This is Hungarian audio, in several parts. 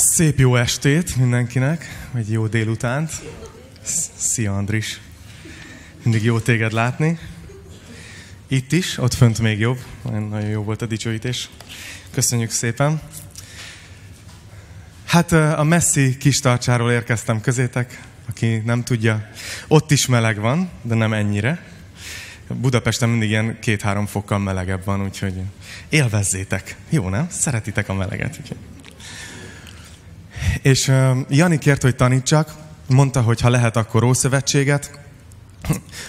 Szép jó estét mindenkinek, vagy jó délutánt. Szia Andris. Mindig jó téged látni. Itt is, ott fönt még jobb. Nagyon jó volt a dicsőítés. Köszönjük szépen. Hát a messzi kis tartsáról érkeztem közétek, aki nem tudja. Ott is meleg van, de nem ennyire. Budapesten mindig ilyen két-három fokkal melegebb van, úgyhogy élvezzétek. Jó, nem? Szeretitek a meleget. Úgyhogy. És Jani kért, hogy tanítsak, mondta, hogy ha lehet, akkor Ószövetséget.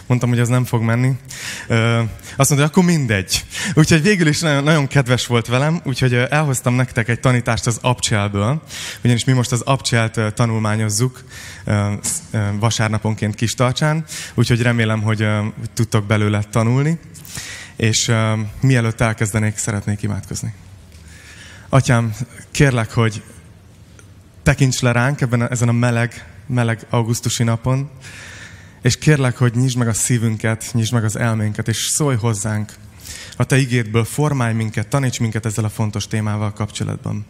Mondtam, hogy az nem fog menni. Azt mondta, hogy akkor mindegy. Úgyhogy végül is nagyon, nagyon kedves volt velem, úgyhogy elhoztam nektek egy tanítást az Abcselből, ugyanis mi most az Abcselt tanulmányozzuk vasárnaponként kis tartsán, úgyhogy remélem, hogy tudtok belőle tanulni. És mielőtt elkezdenék, szeretnék imádkozni. Atyám, kérlek, hogy tekints le ránk ebben a, ezen a meleg, meleg augusztusi napon, és kérlek, hogy nyisd meg a szívünket, nyisd meg az elménket, és szólj hozzánk. A Te igédből formálj minket, taníts minket ezzel a fontos témával kapcsolatban.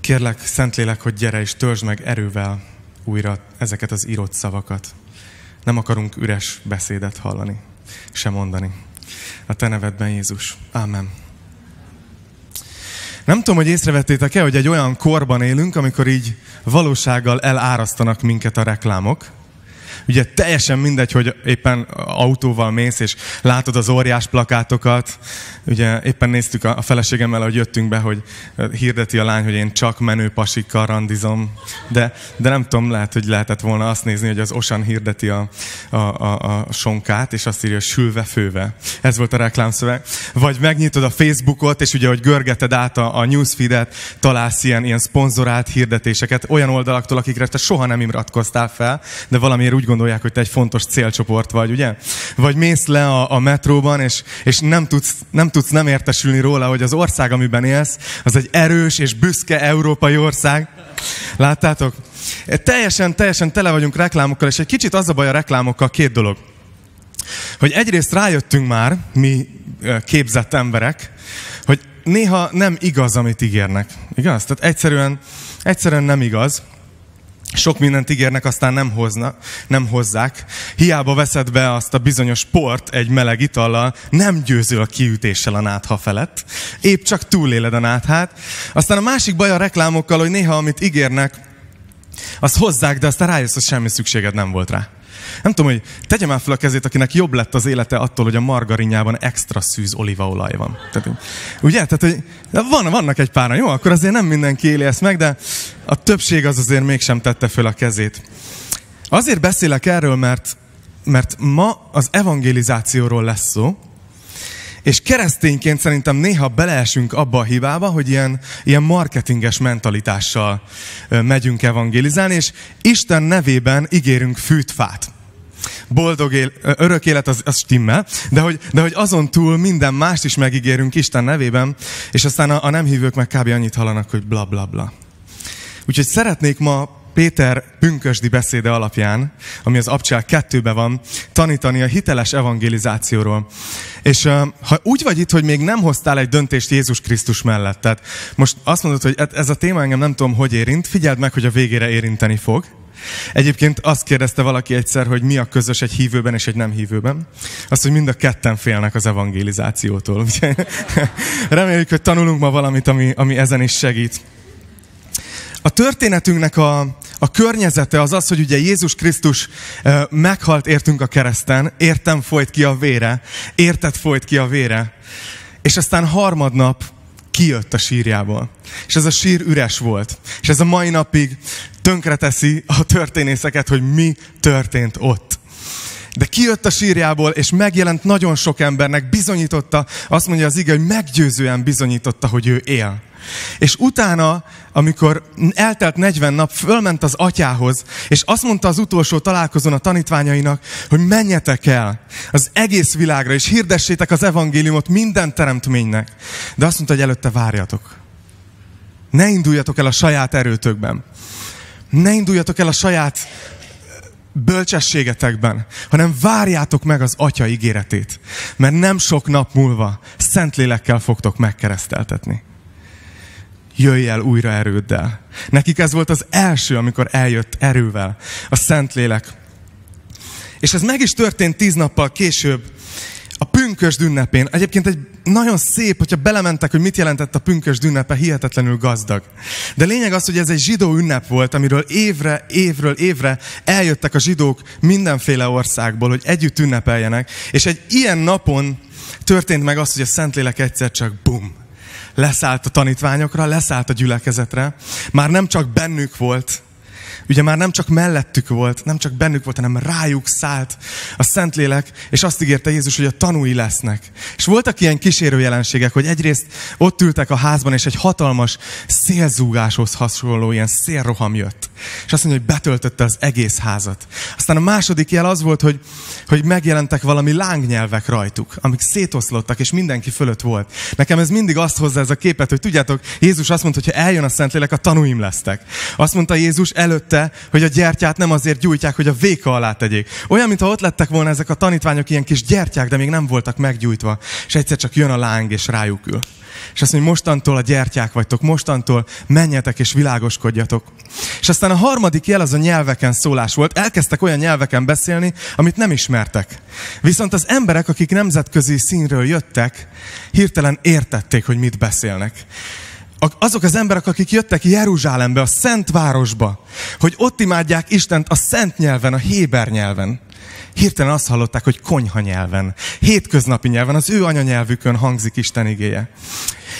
Kérlek, Szentlélek, hogy gyere és törzs meg erővel újra ezeket az írott szavakat. Nem akarunk üres beszédet hallani, sem mondani. A Te nevedben, Jézus. Amen. Nem tudom, hogy észrevettétek-e, hogy egy olyan korban élünk, amikor így valósággal elárasztanak minket a reklámok. Ugye teljesen mindegy, hogy éppen autóval mész, és látod az óriás plakátokat. Ugye éppen néztük a feleségemmel, hogy jöttünk be, hogy hirdeti a lány, hogy én csak menő pasikkal randizom. De, de nem tudom, lehet, hogy lehetett volna azt nézni, hogy az Osan hirdeti a, a, a, a sonkát, és azt írja, sülve főve. Ez volt a reklámszöveg. Vagy megnyitod a Facebookot, és ugye, hogy görgeted át a, a newsfeedet, találsz ilyen, ilyen szponzorált hirdetéseket olyan oldalaktól, akikre te soha nem iratkoztál fel, de valamiért úgy gondolják, hogy te egy fontos célcsoport vagy, ugye? Vagy mész le a, a metróban, és, és nem, tudsz, nem tudsz nem értesülni róla, hogy az ország, amiben élsz, az egy erős és büszke európai ország. Láttátok? Teljesen, teljesen tele vagyunk reklámokkal, és egy kicsit az a baj a reklámokkal két dolog. Hogy egyrészt rájöttünk már, mi képzett emberek, hogy néha nem igaz, amit ígérnek. Igaz? Tehát egyszerűen, egyszerűen nem igaz. Sok mindent ígérnek, aztán nem, hozna, nem hozzák. Hiába veszed be azt a bizonyos port egy meleg itallal, nem győző a kiütéssel a nátha felett. Épp csak túléled a náthát. Aztán a másik baj a reklámokkal, hogy néha amit ígérnek, azt hozzák, de aztán rájössz, hogy semmi szükséged nem volt rá. Nem tudom, hogy tegye már fel a kezét, akinek jobb lett az élete attól, hogy a margarinjában extra szűz olívaolaj van. Tehát, ugye? Tehát, hogy van, vannak egy páran, jó? Akkor azért nem mindenki éli ezt meg, de a többség az azért mégsem tette fel a kezét. Azért beszélek erről, mert, mert ma az evangelizációról lesz szó, és keresztényként szerintem néha beleesünk abba a hibába, hogy ilyen, ilyen marketinges mentalitással megyünk evangelizálni, és Isten nevében ígérünk fűtfát. Boldog él, örök élet az, az stimmel, de hogy, de hogy azon túl minden mást is megígérünk Isten nevében, és aztán a, a nem hívők meg kb. annyit hallanak, hogy bla bla bla. Úgyhogy szeretnék ma Péter pünkösdi beszéde alapján, ami az Abcsál kettőben van, tanítani a hiteles evangelizációról. És ha úgy vagy itt, hogy még nem hoztál egy döntést Jézus Krisztus mellett, tehát most azt mondod, hogy ez a téma engem nem tudom, hogy érint, figyeld meg, hogy a végére érinteni fog. Egyébként azt kérdezte valaki egyszer, hogy mi a közös egy hívőben és egy nem hívőben. Azt, hogy mind a ketten félnek az evangelizációtól. Reméljük, hogy tanulunk ma valamit, ami, ami ezen is segít. A történetünknek a, a környezete az az, hogy ugye Jézus Krisztus e, meghalt értünk a kereszten, értem folyt ki a vére, érted folyt ki a vére, és aztán harmadnap kijött a sírjából. És ez a sír üres volt. És ez a mai napig tönkreteszi a történészeket, hogy mi történt ott. De kijött a sírjából, és megjelent nagyon sok embernek, bizonyította, azt mondja az ige, hogy meggyőzően bizonyította, hogy ő él. És utána, amikor eltelt 40 nap, fölment az atyához, és azt mondta az utolsó találkozón a tanítványainak, hogy menjetek el az egész világra, és hirdessétek az evangéliumot minden teremtménynek. De azt mondta, hogy előtte várjatok. Ne induljatok el a saját erőtökben. Ne induljatok el a saját bölcsességetekben, hanem várjátok meg az Atya ígéretét, mert nem sok nap múlva Szentlélekkel fogtok megkereszteltetni. jöjj el újra erőddel. Nekik ez volt az első, amikor eljött erővel a Szentlélek. És ez meg is történt tíz nappal később, a pünkösd ünnepén. Egyébként egy nagyon szép, hogyha belementek, hogy mit jelentett a pünkösd ünnepe, hihetetlenül gazdag. De lényeg az, hogy ez egy zsidó ünnep volt, amiről évre, évről évre eljöttek a zsidók mindenféle országból, hogy együtt ünnepeljenek. És egy ilyen napon történt meg az, hogy a Szentlélek egyszer csak bum, leszállt a tanítványokra, leszállt a gyülekezetre. Már nem csak bennük volt, ugye már nem csak mellettük volt, nem csak bennük volt, hanem rájuk szállt a Szentlélek, és azt ígérte Jézus, hogy a tanúi lesznek. És voltak ilyen kísérő jelenségek, hogy egyrészt ott ültek a házban, és egy hatalmas szélzúgáshoz hasonló ilyen szélroham jött. És azt mondja, hogy betöltötte az egész házat. Aztán a második jel az volt, hogy, hogy megjelentek valami lángnyelvek rajtuk, amik szétoszlottak, és mindenki fölött volt. Nekem ez mindig azt hozza ez a képet, hogy tudjátok, Jézus azt mondta, hogy ha eljön a Szentlélek, a tanúim lesztek. Azt mondta Jézus előtte, hogy a gyertyát nem azért gyújtják, hogy a véka alá tegyék. Olyan, mintha ott lettek volna ezek a tanítványok, ilyen kis gyertyák, de még nem voltak meggyújtva. És egyszer csak jön a láng, és rájuk ül. És azt mondja, mostantól a gyertyák vagytok, mostantól menjetek és világoskodjatok. És aztán a harmadik jel az a nyelveken szólás volt. Elkezdtek olyan nyelveken beszélni, amit nem ismertek. Viszont az emberek, akik nemzetközi színről jöttek, hirtelen értették, hogy mit beszélnek azok az emberek, akik jöttek Jeruzsálembe, a Szent Városba, hogy ott imádják Istent a szent nyelven, a héber nyelven. Hirtelen azt hallották, hogy konyha nyelven, hétköznapi nyelven, az ő anyanyelvükön hangzik Isten igéje.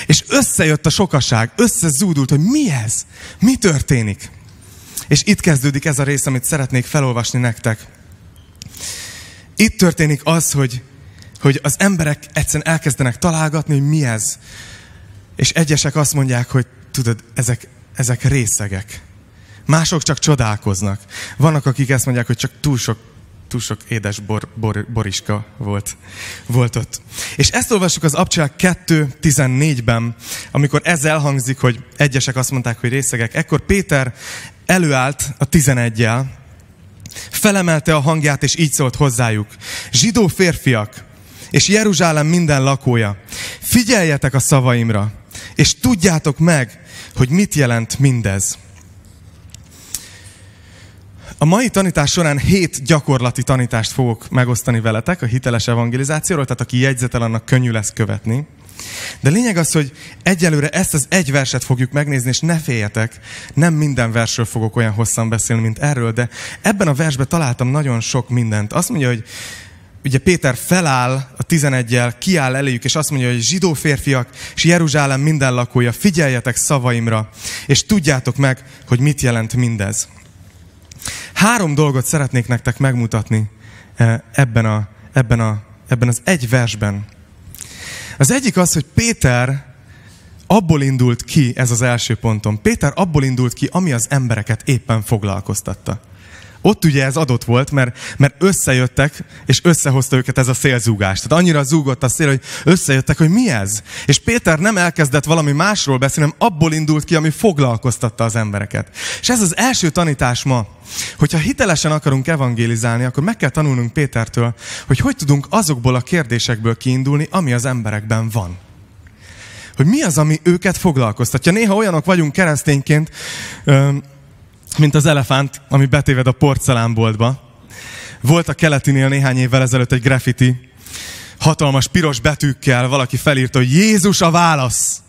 És összejött a sokaság, összezúdult, hogy mi ez? Mi történik? És itt kezdődik ez a rész, amit szeretnék felolvasni nektek. Itt történik az, hogy, hogy az emberek egyszerűen elkezdenek találgatni, hogy mi ez. És egyesek azt mondják, hogy tudod, ezek, ezek részegek. Mások csak csodálkoznak. Vannak, akik ezt mondják, hogy csak túl sok túl sok édes bor, bor, boriska volt, volt ott. És ezt olvassuk az Abcselák 2.14-ben, amikor ez elhangzik, hogy egyesek azt mondták, hogy részegek. Ekkor Péter előállt a 11-jel, felemelte a hangját, és így szólt hozzájuk. Zsidó férfiak, és Jeruzsálem minden lakója, figyeljetek a szavaimra, és tudjátok meg, hogy mit jelent mindez. A mai tanítás során hét gyakorlati tanítást fogok megosztani veletek a hiteles evangelizációról, tehát aki jegyzetel, annak könnyű lesz követni. De lényeg az, hogy egyelőre ezt az egy verset fogjuk megnézni, és ne féljetek, nem minden versről fogok olyan hosszan beszélni, mint erről, de ebben a versben találtam nagyon sok mindent. Azt mondja, hogy ugye Péter feláll a 11-jel, kiáll eléjük, és azt mondja, hogy zsidó férfiak és Jeruzsálem minden lakója, figyeljetek szavaimra, és tudjátok meg, hogy mit jelent mindez. Három dolgot szeretnék nektek megmutatni eh, ebben, a, ebben, a, ebben az egy versben. Az egyik az, hogy Péter abból indult ki, ez az első pontom, Péter abból indult ki, ami az embereket éppen foglalkoztatta. Ott ugye ez adott volt, mert, mert összejöttek, és összehozta őket ez a szélzúgás. Tehát annyira zúgott a szél, hogy összejöttek, hogy mi ez? És Péter nem elkezdett valami másról beszélni, hanem abból indult ki, ami foglalkoztatta az embereket. És ez az első tanítás ma, hogyha hitelesen akarunk evangélizálni, akkor meg kell tanulnunk Pétertől, hogy hogy tudunk azokból a kérdésekből kiindulni, ami az emberekben van hogy mi az, ami őket foglalkoztatja. Néha olyanok vagyunk keresztényként, mint az elefánt, ami betéved a porcelánboltba. Volt a keletinél néhány évvel ezelőtt egy graffiti, hatalmas piros betűkkel valaki felírta, hogy Jézus a válasz.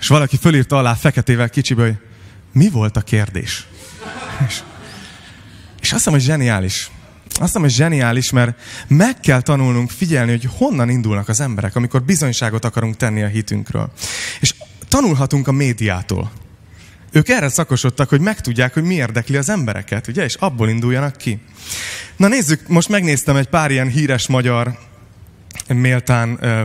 És valaki fölírta alá feketével kicsiből, hogy mi volt a kérdés? És, és azt hiszem, hogy zseniális. Azt hiszem, hogy zseniális, mert meg kell tanulnunk figyelni, hogy honnan indulnak az emberek, amikor bizonyságot akarunk tenni a hitünkről. És tanulhatunk a médiától. Ők erre szakosodtak, hogy megtudják, hogy mi érdekli az embereket, ugye? És abból induljanak ki. Na nézzük, most megnéztem egy pár ilyen híres magyar méltán ö,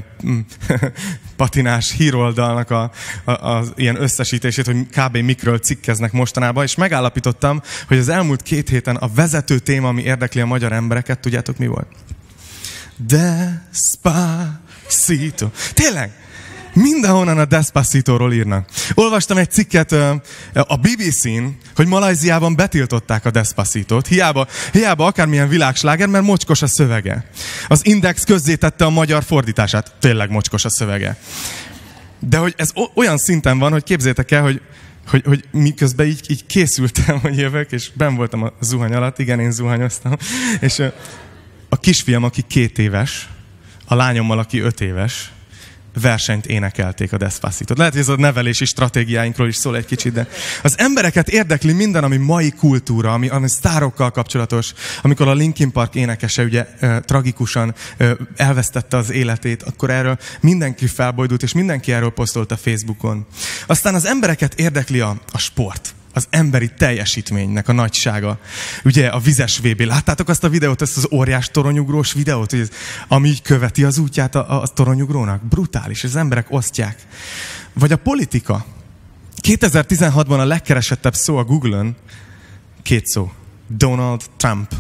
patinás híroldalnak a, a, a, ilyen összesítését, hogy kb. mikről cikkeznek mostanában, és megállapítottam, hogy az elmúlt két héten a vezető téma, ami érdekli a magyar embereket, tudjátok mi volt? Despacito. Tényleg, Mindenhonnan a Despacito-ról írnak. Olvastam egy cikket a BBC-n, hogy Malajziában betiltották a Despacito-t. Hiába, hiába akármilyen világsláger, mert mocskos a szövege. Az Index közzétette a magyar fordítását. Tényleg mocskos a szövege. De hogy ez olyan szinten van, hogy képzétek el, hogy, hogy, hogy miközben így, így készültem, hogy jövök, és ben voltam a zuhany alatt, igen, én zuhanyoztam, és a kisfiam, aki két éves, a lányommal, aki öt éves, versenyt énekelték a Despacito. Lehet, hogy ez a nevelési stratégiáinkról is szól egy kicsit, de az embereket érdekli minden, ami mai kultúra, ami, ami sztárokkal kapcsolatos. Amikor a Linkin Park énekese ugye tragikusan elvesztette az életét, akkor erről mindenki felbojdult, és mindenki erről posztolt a Facebookon. Aztán az embereket érdekli a, a sport az emberi teljesítménynek a nagysága. Ugye a vizes VB. Láttátok azt a videót, ezt az óriás toronyugrós videót, hogy ez, ami így követi az útját a, a toronyugrónak? Brutális, az emberek osztják. Vagy a politika. 2016-ban a legkeresettebb szó a Google-ön, két szó. Donald Trump.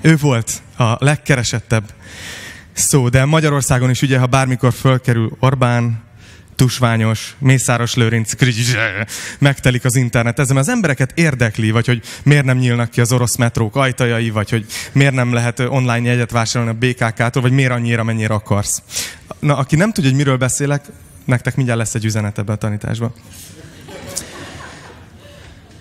Ő volt a legkeresettebb szó, de Magyarországon is ugye, ha bármikor fölkerül Orbán, tusványos, Mészáros Lőrinc, megtelik az internet. Ezzel az embereket érdekli, vagy hogy miért nem nyílnak ki az orosz metrók ajtajai, vagy hogy miért nem lehet online jegyet vásárolni a BKK-tól, vagy miért annyira, mennyire akarsz. Na, aki nem tudja, hogy miről beszélek, nektek mindjárt lesz egy üzenet ebben a tanításban.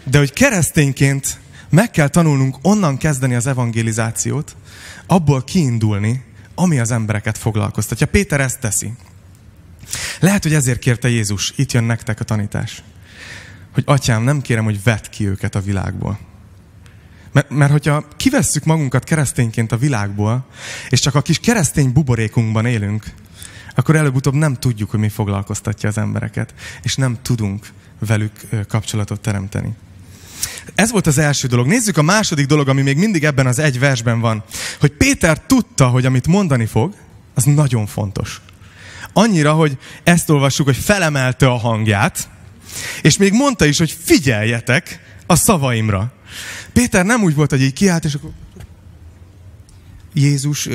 De hogy keresztényként meg kell tanulnunk onnan kezdeni az evangelizációt, abból kiindulni, ami az embereket foglalkoztatja. Péter ezt teszi. Lehet, hogy ezért kérte Jézus, itt jön nektek a tanítás. Hogy atyám, nem kérem, hogy vedd ki őket a világból. Mert, mert hogyha kivesszük magunkat keresztényként a világból, és csak a kis keresztény buborékunkban élünk, akkor előbb-utóbb nem tudjuk, hogy mi foglalkoztatja az embereket, és nem tudunk velük kapcsolatot teremteni. Ez volt az első dolog. Nézzük a második dolog, ami még mindig ebben az egy versben van. Hogy Péter tudta, hogy amit mondani fog, az nagyon fontos. Annyira, hogy ezt olvassuk, hogy felemelte a hangját, és még mondta is, hogy figyeljetek a szavaimra. Péter nem úgy volt, hogy így kiállt, és akkor Jézus,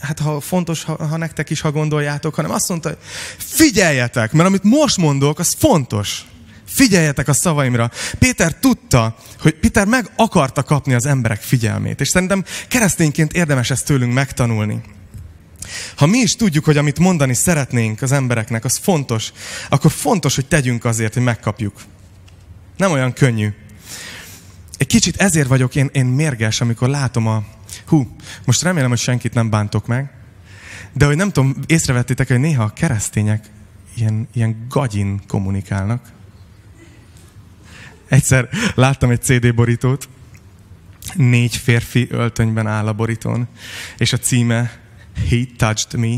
hát ha fontos, ha, ha nektek is, ha gondoljátok, hanem azt mondta, hogy figyeljetek, mert amit most mondok, az fontos. Figyeljetek a szavaimra. Péter tudta, hogy Péter meg akarta kapni az emberek figyelmét. És szerintem keresztényként érdemes ezt tőlünk megtanulni. Ha mi is tudjuk, hogy amit mondani szeretnénk az embereknek, az fontos, akkor fontos, hogy tegyünk azért, hogy megkapjuk. Nem olyan könnyű. Egy kicsit ezért vagyok én, én mérges, amikor látom a... Hú, most remélem, hogy senkit nem bántok meg, de hogy nem tudom, észrevettétek, hogy néha a keresztények ilyen, ilyen gagyin kommunikálnak. Egyszer láttam egy CD borítót, négy férfi öltönyben áll a borítón, és a címe He touched me.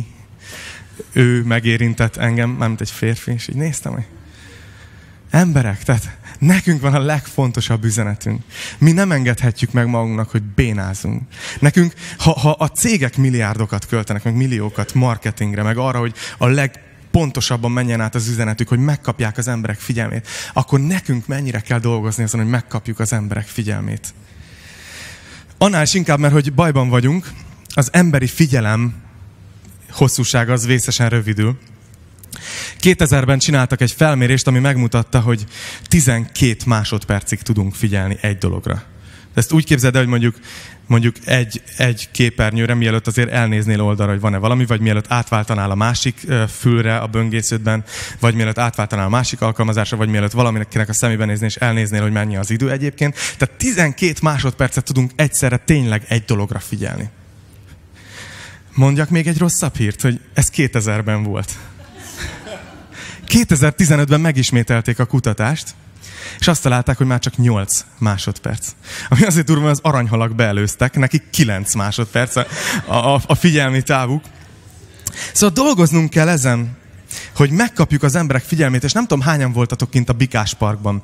Ő megérintett engem, mármint egy férfi, és így néztem, hogy emberek, tehát nekünk van a legfontosabb üzenetünk. Mi nem engedhetjük meg magunknak, hogy bénázunk. Nekünk, ha, ha a cégek milliárdokat költenek, meg milliókat marketingre, meg arra, hogy a legpontosabban menjen át az üzenetük, hogy megkapják az emberek figyelmét, akkor nekünk mennyire kell dolgozni azon, hogy megkapjuk az emberek figyelmét. Annál is inkább, mert hogy bajban vagyunk, az emberi figyelem hosszúsága az vészesen rövidül. 2000-ben csináltak egy felmérést, ami megmutatta, hogy 12 másodpercig tudunk figyelni egy dologra. Ezt úgy képzeld el, hogy mondjuk, mondjuk egy, egy képernyőre, mielőtt azért elnéznél oldalra, hogy van-e valami, vagy mielőtt átváltanál a másik fülre a böngésződben, vagy mielőtt átváltanál a másik alkalmazásra, vagy mielőtt valaminek a szemébe nézni, és elnéznél, hogy mennyi az idő egyébként. Tehát 12 másodpercet tudunk egyszerre tényleg egy dologra figyelni. Mondjak még egy rosszabb hírt, hogy ez 2000-ben volt. 2015-ben megismételték a kutatást, és azt találták, hogy már csak 8 másodperc. Ami azért durva, az aranyhalak beelőztek, nekik 9 másodperc a, a, a figyelmi távuk. Szóval dolgoznunk kell ezen, hogy megkapjuk az emberek figyelmét, és nem tudom, hányan voltatok kint a Bikás Parkban.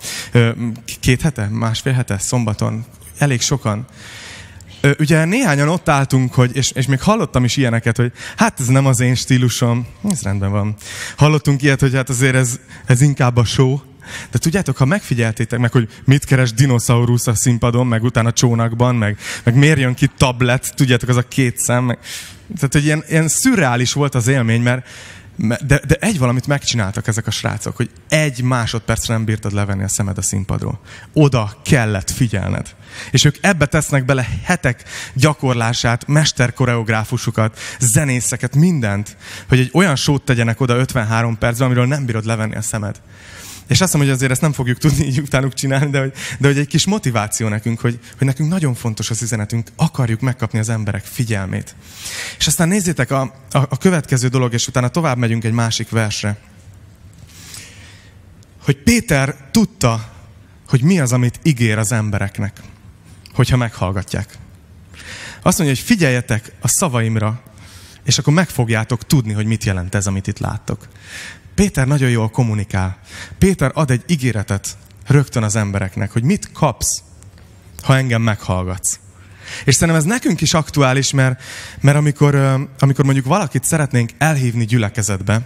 Két hete, másfél hete, szombaton. Elég sokan. Ugye néhányan ott álltunk, hogy, és, és még hallottam is ilyeneket, hogy hát ez nem az én stílusom, ez rendben van. Hallottunk ilyet, hogy hát azért ez, ez inkább a show. De tudjátok, ha megfigyeltétek meg, hogy mit keres dinoszaurusz a színpadon, meg utána csónakban, meg, meg miért jön ki tablet, tudjátok, az a két szem, meg, tehát, hogy ilyen, ilyen szürreális volt az élmény, mert, de, de egy valamit megcsináltak ezek a srácok, hogy egy másodpercre nem bírtad levenni a szemed a színpadról. Oda kellett figyelned. És ők ebbe tesznek bele hetek gyakorlását, mesterkoreográfusukat, zenészeket, mindent, hogy egy olyan sót tegyenek oda 53 percben, amiről nem bírod levenni a szemed. És azt mondom, hogy azért ezt nem fogjuk tudni így utánuk csinálni, de hogy, de hogy egy kis motiváció nekünk, hogy, hogy nekünk nagyon fontos az üzenetünk, akarjuk megkapni az emberek figyelmét. És aztán nézzétek a, a, a következő dolog, és utána tovább megyünk egy másik versre. Hogy Péter tudta, hogy mi az, amit ígér az embereknek, hogyha meghallgatják. Azt mondja, hogy figyeljetek a szavaimra, és akkor meg fogjátok tudni, hogy mit jelent ez, amit itt láttok. Péter nagyon jól kommunikál. Péter ad egy ígéretet rögtön az embereknek, hogy mit kapsz, ha engem meghallgatsz. És szerintem ez nekünk is aktuális, mert, mert amikor, amikor mondjuk valakit szeretnénk elhívni gyülekezetbe,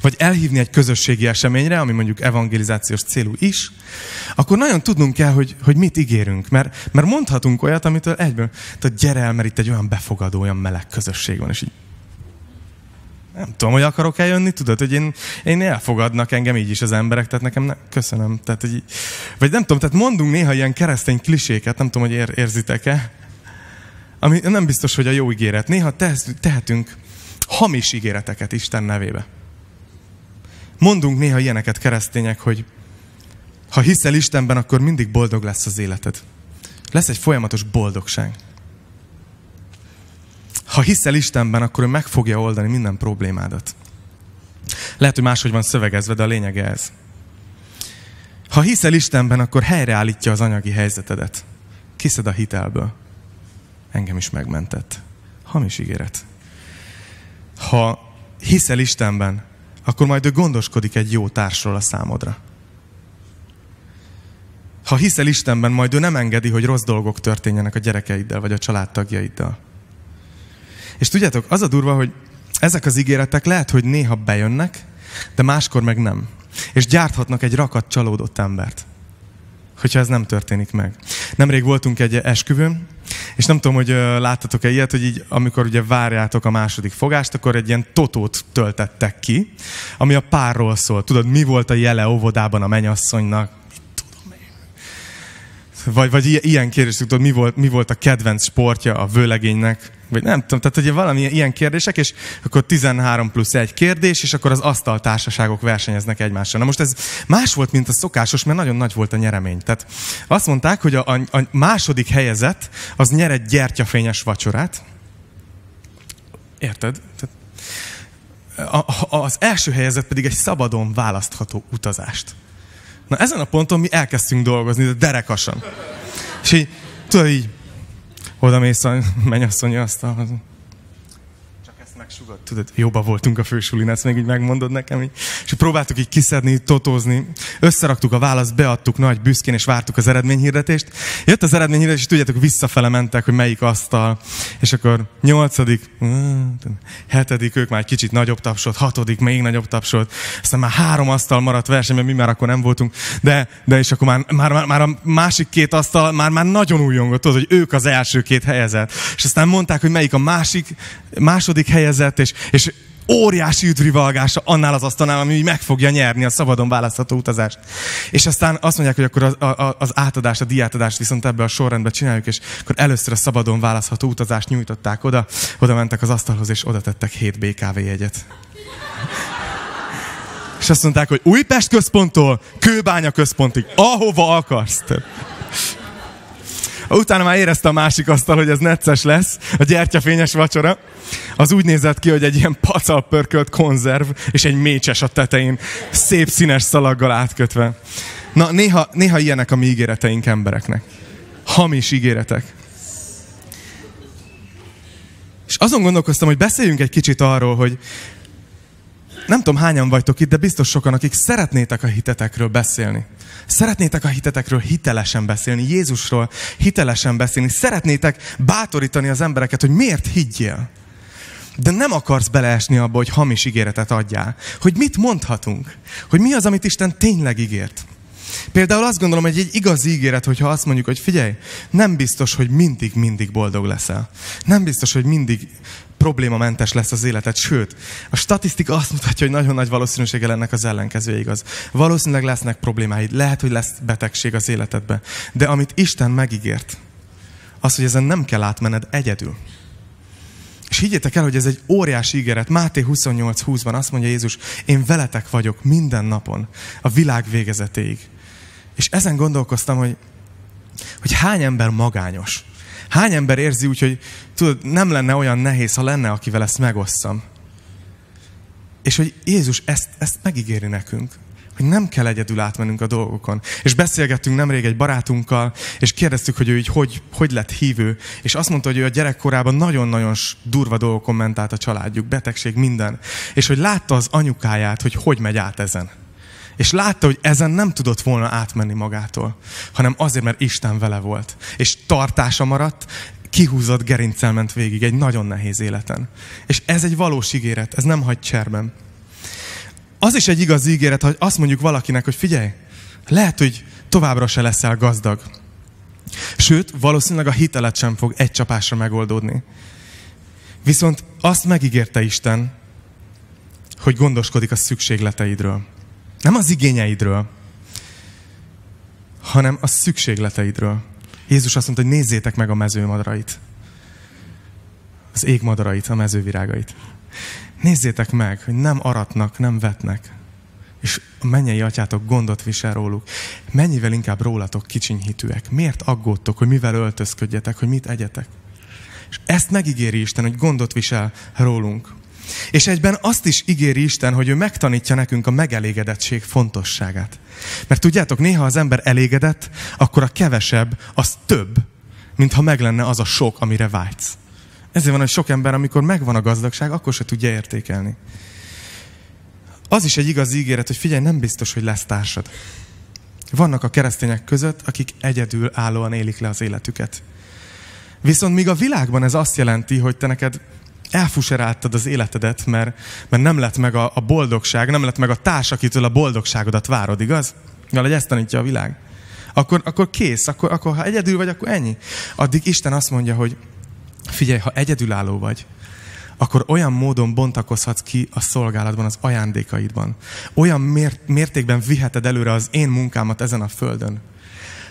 vagy elhívni egy közösségi eseményre, ami mondjuk evangelizációs célú is, akkor nagyon tudnunk kell, hogy, hogy mit ígérünk. Mert, mert mondhatunk olyat, amitől egyből, tehát gyere el, mert itt egy olyan befogadó, olyan meleg közösség van, és így nem tudom, hogy akarok eljönni, tudod, hogy én, én elfogadnak engem így is az emberek, tehát nekem ne, köszönöm. Tehát, hogy, vagy nem tudom, tehát mondunk néha ilyen keresztény kliséket, nem tudom, hogy ér, érzitek-e, ami nem biztos, hogy a jó ígéret. Néha tehetünk hamis ígéreteket Isten nevébe. Mondunk néha ilyeneket keresztények, hogy ha hiszel Istenben, akkor mindig boldog lesz az életed. Lesz egy folyamatos boldogság. Ha hiszel Istenben, akkor ő meg fogja oldani minden problémádat. Lehet, hogy máshogy van szövegezve, de a lényege ez. Ha hiszel Istenben, akkor helyreállítja az anyagi helyzetedet. Kiszed a hitelből. Engem is megmentett. Hamis ígéret. Ha hiszel Istenben, akkor majd ő gondoskodik egy jó társról a számodra. Ha hiszel Istenben, majd ő nem engedi, hogy rossz dolgok történjenek a gyerekeiddel vagy a családtagjaiddal. És tudjátok, az a durva, hogy ezek az ígéretek lehet, hogy néha bejönnek, de máskor meg nem. És gyárthatnak egy rakat csalódott embert. Hogyha ez nem történik meg. Nemrég voltunk egy esküvőn, és nem tudom, hogy láttatok-e ilyet, hogy így, amikor ugye várjátok a második fogást, akkor egy ilyen totót töltettek ki, ami a párról szól. Tudod, mi volt a jele óvodában a menyasszonynak, vagy, vagy ilyen kérdés, tudod, mi volt, mi volt a kedvenc sportja a vőlegénynek, vagy nem tudom, tehát ugye valami ilyen kérdések, és akkor 13 plusz egy kérdés, és akkor az asztaltársaságok versenyeznek egymással. Na most ez más volt, mint a szokásos, mert nagyon nagy volt a nyeremény. Tehát azt mondták, hogy a, a, a második helyezett, az nyer egy gyertyafényes vacsorát. Érted? Tehát a, az első helyezett pedig egy szabadon választható utazást. Na ezen a ponton mi elkezdtünk dolgozni, de derekasan. És így, tudod így, oda mész a mennyasszonyi asztalhoz megsugod. Tudod, jobban voltunk a fősulin, ezt még így megmondod nekem. Így. És próbáltuk így kiszedni, totózni. Összeraktuk a választ, beadtuk nagy büszkén, és vártuk az eredményhirdetést. Jött az eredményhirdetés, és tudjátok, visszafele mentek, hogy melyik asztal. És akkor nyolcadik, hetedik, ők már egy kicsit nagyobb tapsot, hatodik, még nagyobb tapsot. Aztán már három asztal maradt versenyben, mi már akkor nem voltunk. De, de és akkor már, már, már, már a másik két asztal már, már nagyon újongott, tudod, hogy ők az első két helyezett. És aztán mondták, hogy melyik a másik, második helyezett, és, és óriási üdvrivalgása annál az asztalnál, ami meg fogja nyerni a szabadon választható utazást. És aztán azt mondják, hogy akkor az, a, az átadást, a diátadást viszont ebbe a sorrendbe csináljuk, és akkor először a szabadon választható utazást nyújtották oda, oda mentek az asztalhoz, és oda tettek 7 BKV jegyet. És azt mondták, hogy Újpest központtól Kőbánya központig, ahova akarsz. Utána már érezte a másik asztal, hogy ez necces lesz, a gyertyafényes vacsora. Az úgy nézett ki, hogy egy ilyen pacal pörkölt konzerv, és egy mécses a tetején, szép színes szalaggal átkötve. Na, néha, néha ilyenek a mi ígéreteink embereknek. Hamis ígéretek. És azon gondolkoztam, hogy beszéljünk egy kicsit arról, hogy nem tudom hányan vagytok itt, de biztos sokan, akik szeretnétek a hitetekről beszélni. Szeretnétek a hitetekről hitelesen beszélni, Jézusról hitelesen beszélni. Szeretnétek bátorítani az embereket, hogy miért higgyél. De nem akarsz beleesni abba, hogy hamis ígéretet adjál. Hogy mit mondhatunk. Hogy mi az, amit Isten tényleg ígért. Például azt gondolom, hogy egy igazi ígéret, hogyha azt mondjuk, hogy figyelj, nem biztos, hogy mindig, mindig boldog leszel. Nem biztos, hogy mindig problémamentes lesz az életed, sőt, a statisztika azt mutatja, hogy nagyon nagy valószínűsége ennek az ellenkezője igaz. Valószínűleg lesznek problémáid, lehet, hogy lesz betegség az életedbe, de amit Isten megígért, az, hogy ezen nem kell átmenned egyedül. És higgyétek el, hogy ez egy óriási ígéret. Máté 28.20-ban azt mondja Jézus, én veletek vagyok minden napon, a világ végezetéig. És ezen gondolkoztam, hogy, hogy hány ember magányos. Hány ember érzi úgy, hogy tudod, nem lenne olyan nehéz, ha lenne, akivel ezt megosszam. És hogy Jézus ezt, ezt megígéri nekünk hogy nem kell egyedül átmennünk a dolgokon. És beszélgettünk nemrég egy barátunkkal, és kérdeztük, hogy ő így hogy, hogy lett hívő, és azt mondta, hogy ő a gyerekkorában nagyon-nagyon durva dolgokon ment át a családjuk, betegség, minden. És hogy látta az anyukáját, hogy hogy megy át ezen. És látta, hogy ezen nem tudott volna átmenni magától, hanem azért, mert Isten vele volt. És tartása maradt, kihúzott gerincel ment végig egy nagyon nehéz életen. És ez egy valós ígéret, ez nem hagy cserben. Az is egy igaz ígéret, hogy azt mondjuk valakinek, hogy figyelj, lehet, hogy továbbra se leszel gazdag. Sőt, valószínűleg a hitelet sem fog egy csapásra megoldódni. Viszont azt megígérte Isten, hogy gondoskodik a szükségleteidről. Nem az igényeidről, hanem a szükségleteidről. Jézus azt mondta, hogy nézzétek meg a mezőmadarait. Az égmadarait, a mezővirágait. Nézzétek meg, hogy nem aratnak, nem vetnek. És a mennyei atyátok gondot visel róluk. Mennyivel inkább rólatok kicsinyhitűek. Miért aggódtok, hogy mivel öltözködjetek, hogy mit egyetek? És ezt megígéri Isten, hogy gondot visel rólunk. És egyben azt is ígéri Isten, hogy ő megtanítja nekünk a megelégedettség fontosságát. Mert tudjátok, néha az ember elégedett, akkor a kevesebb az több, mint ha meg lenne az a sok, amire vágysz. Ezért van, hogy sok ember, amikor megvan a gazdagság, akkor se tudja értékelni. Az is egy igaz ígéret, hogy figyelj, nem biztos, hogy lesz társad. Vannak a keresztények között, akik egyedül állóan élik le az életüket. Viszont míg a világban ez azt jelenti, hogy te neked elfuseráltad az életedet, mert, mert nem lett meg a, a boldogság, nem lett meg a társ, akitől a boldogságodat várod, igaz? Valahogy ezt tanítja a világ. Akkor, akkor kész, akkor, akkor ha egyedül vagy, akkor ennyi. Addig Isten azt mondja, hogy Figyelj, ha egyedülálló vagy, akkor olyan módon bontakozhatsz ki a szolgálatban, az ajándékaidban. Olyan mértékben viheted előre az én munkámat ezen a földön,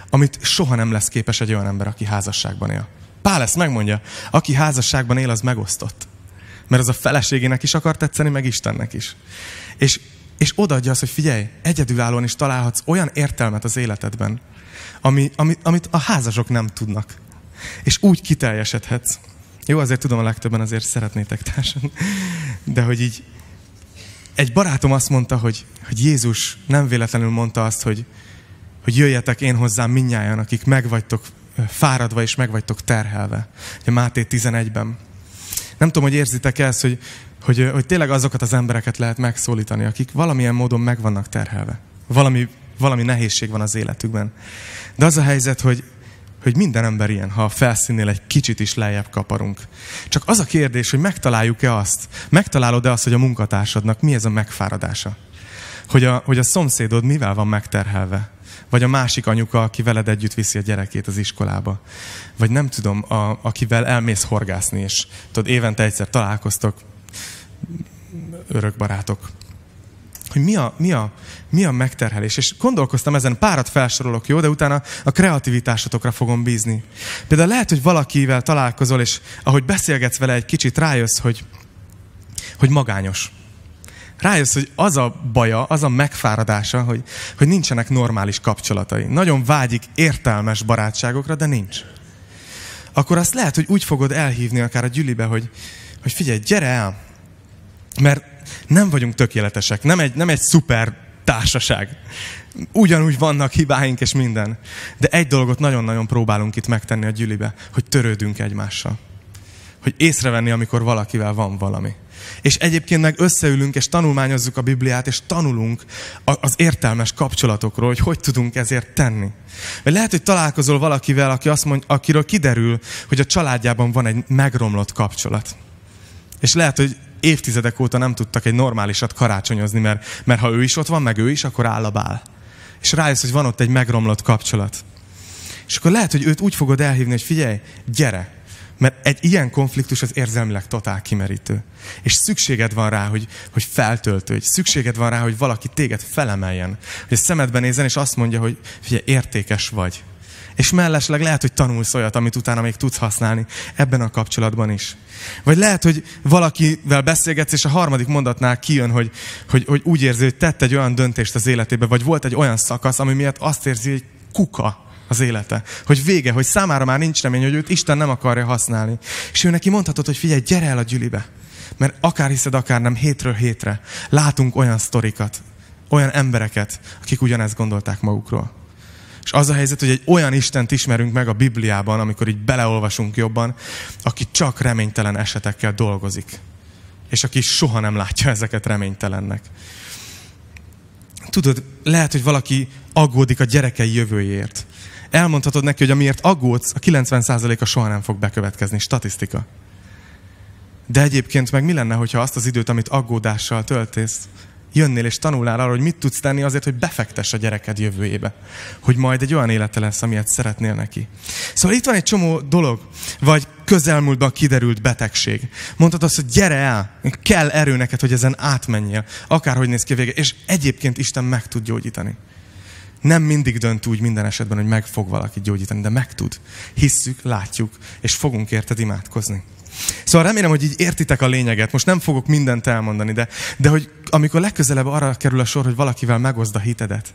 amit soha nem lesz képes egy olyan ember, aki házasságban él. Pál ezt megmondja, aki házasságban él, az megosztott. Mert az a feleségének is akar tetszeni, meg Istennek is. És, és odaadja azt, hogy figyelj, egyedülállóan is találhatsz olyan értelmet az életedben, ami, ami, amit a házasok nem tudnak. És úgy kiteljesedhetsz. Jó, azért tudom, a legtöbben azért szeretnétek társan. De hogy így, egy barátom azt mondta, hogy, hogy Jézus nem véletlenül mondta azt, hogy, hogy jöjjetek én hozzám minnyáján, akik megvagytok fáradva és megvagytok terhelve. Ugye Máté 11-ben. Nem tudom, hogy érzitek ezt, hogy, hogy, hogy tényleg azokat az embereket lehet megszólítani, akik valamilyen módon meg vannak terhelve. Valami, valami nehézség van az életükben. De az a helyzet, hogy, hogy minden ember ilyen, ha a felszínnél egy kicsit is lejjebb kaparunk. Csak az a kérdés, hogy megtaláljuk-e azt, megtalálod-e azt, hogy a munkatársadnak mi ez a megfáradása? Hogy a, hogy a szomszédod mivel van megterhelve? Vagy a másik anyuka, aki veled együtt viszi a gyerekét az iskolába? Vagy nem tudom, a, akivel elmész horgászni, és tudod, évente egyszer találkoztok, örök barátok hogy mi a, mi, a, mi a megterhelés. És gondolkoztam ezen, párat felsorolok, jó, de utána a kreativitásotokra fogom bízni. Például lehet, hogy valakivel találkozol, és ahogy beszélgetsz vele egy kicsit, rájössz, hogy, hogy magányos. Rájössz, hogy az a baja, az a megfáradása, hogy, hogy nincsenek normális kapcsolatai. Nagyon vágyik értelmes barátságokra, de nincs. Akkor azt lehet, hogy úgy fogod elhívni akár a gyülibe, hogy, hogy figyelj, gyere el, mert nem vagyunk tökéletesek, nem egy, nem egy szuper társaság. Ugyanúgy vannak hibáink és minden. De egy dolgot nagyon-nagyon próbálunk itt megtenni a gyülibe, hogy törődünk egymással. Hogy észrevenni, amikor valakivel van valami. És egyébként meg összeülünk, és tanulmányozzuk a Bibliát, és tanulunk az értelmes kapcsolatokról, hogy hogy tudunk ezért tenni. Vagy lehet, hogy találkozol valakivel, aki azt mond, akiről kiderül, hogy a családjában van egy megromlott kapcsolat. És lehet, hogy évtizedek óta nem tudtak egy normálisat karácsonyozni, mert, mert ha ő is ott van, meg ő is, akkor áll a bál. És rájössz, hogy van ott egy megromlott kapcsolat. És akkor lehet, hogy őt úgy fogod elhívni, hogy figyelj, gyere, mert egy ilyen konfliktus az érzelmileg totál kimerítő. És szükséged van rá, hogy, hogy feltöltődj. Szükséged van rá, hogy valaki téged felemeljen. Hogy a szemedben nézzen, és azt mondja, hogy figyelj, értékes vagy. És mellesleg lehet, hogy tanulsz olyat, amit utána még tudsz használni ebben a kapcsolatban is. Vagy lehet, hogy valakivel beszélgetsz, és a harmadik mondatnál kijön, hogy, hogy, hogy úgy érzi, hogy tett egy olyan döntést az életébe, vagy volt egy olyan szakasz, ami miatt azt érzi, hogy kuka az élete. Hogy vége, hogy számára már nincs remény, hogy őt Isten nem akarja használni. És ő neki mondhatod, hogy figyelj, gyere el a gyülibe. Mert akár hiszed, akár nem, hétről hétre látunk olyan sztorikat, olyan embereket, akik ugyanezt gondolták magukról. És az a helyzet, hogy egy olyan Istent ismerünk meg a Bibliában, amikor így beleolvasunk jobban, aki csak reménytelen esetekkel dolgozik. És aki soha nem látja ezeket reménytelennek. Tudod, lehet, hogy valaki aggódik a gyerekei jövőjéért. Elmondhatod neki, hogy amiért aggódsz, a 90%-a soha nem fog bekövetkezni. Statisztika. De egyébként meg mi lenne, hogyha azt az időt, amit aggódással töltész, jönnél és tanulnál arra, hogy mit tudsz tenni azért, hogy befektess a gyereked jövőjébe. Hogy majd egy olyan élete lesz, amilyet szeretnél neki. Szóval itt van egy csomó dolog, vagy közelmúltban kiderült betegség. Mondtad azt, hogy gyere el, kell erő neked, hogy ezen átmenjél, akárhogy néz ki a vége. És egyébként Isten meg tud gyógyítani. Nem mindig dönt úgy minden esetben, hogy meg fog valaki gyógyítani, de meg tud. Hisszük, látjuk, és fogunk érted imádkozni. Szóval remélem, hogy így értitek a lényeget. Most nem fogok mindent elmondani, de, de hogy amikor legközelebb arra kerül a sor, hogy valakivel megozd a hitedet,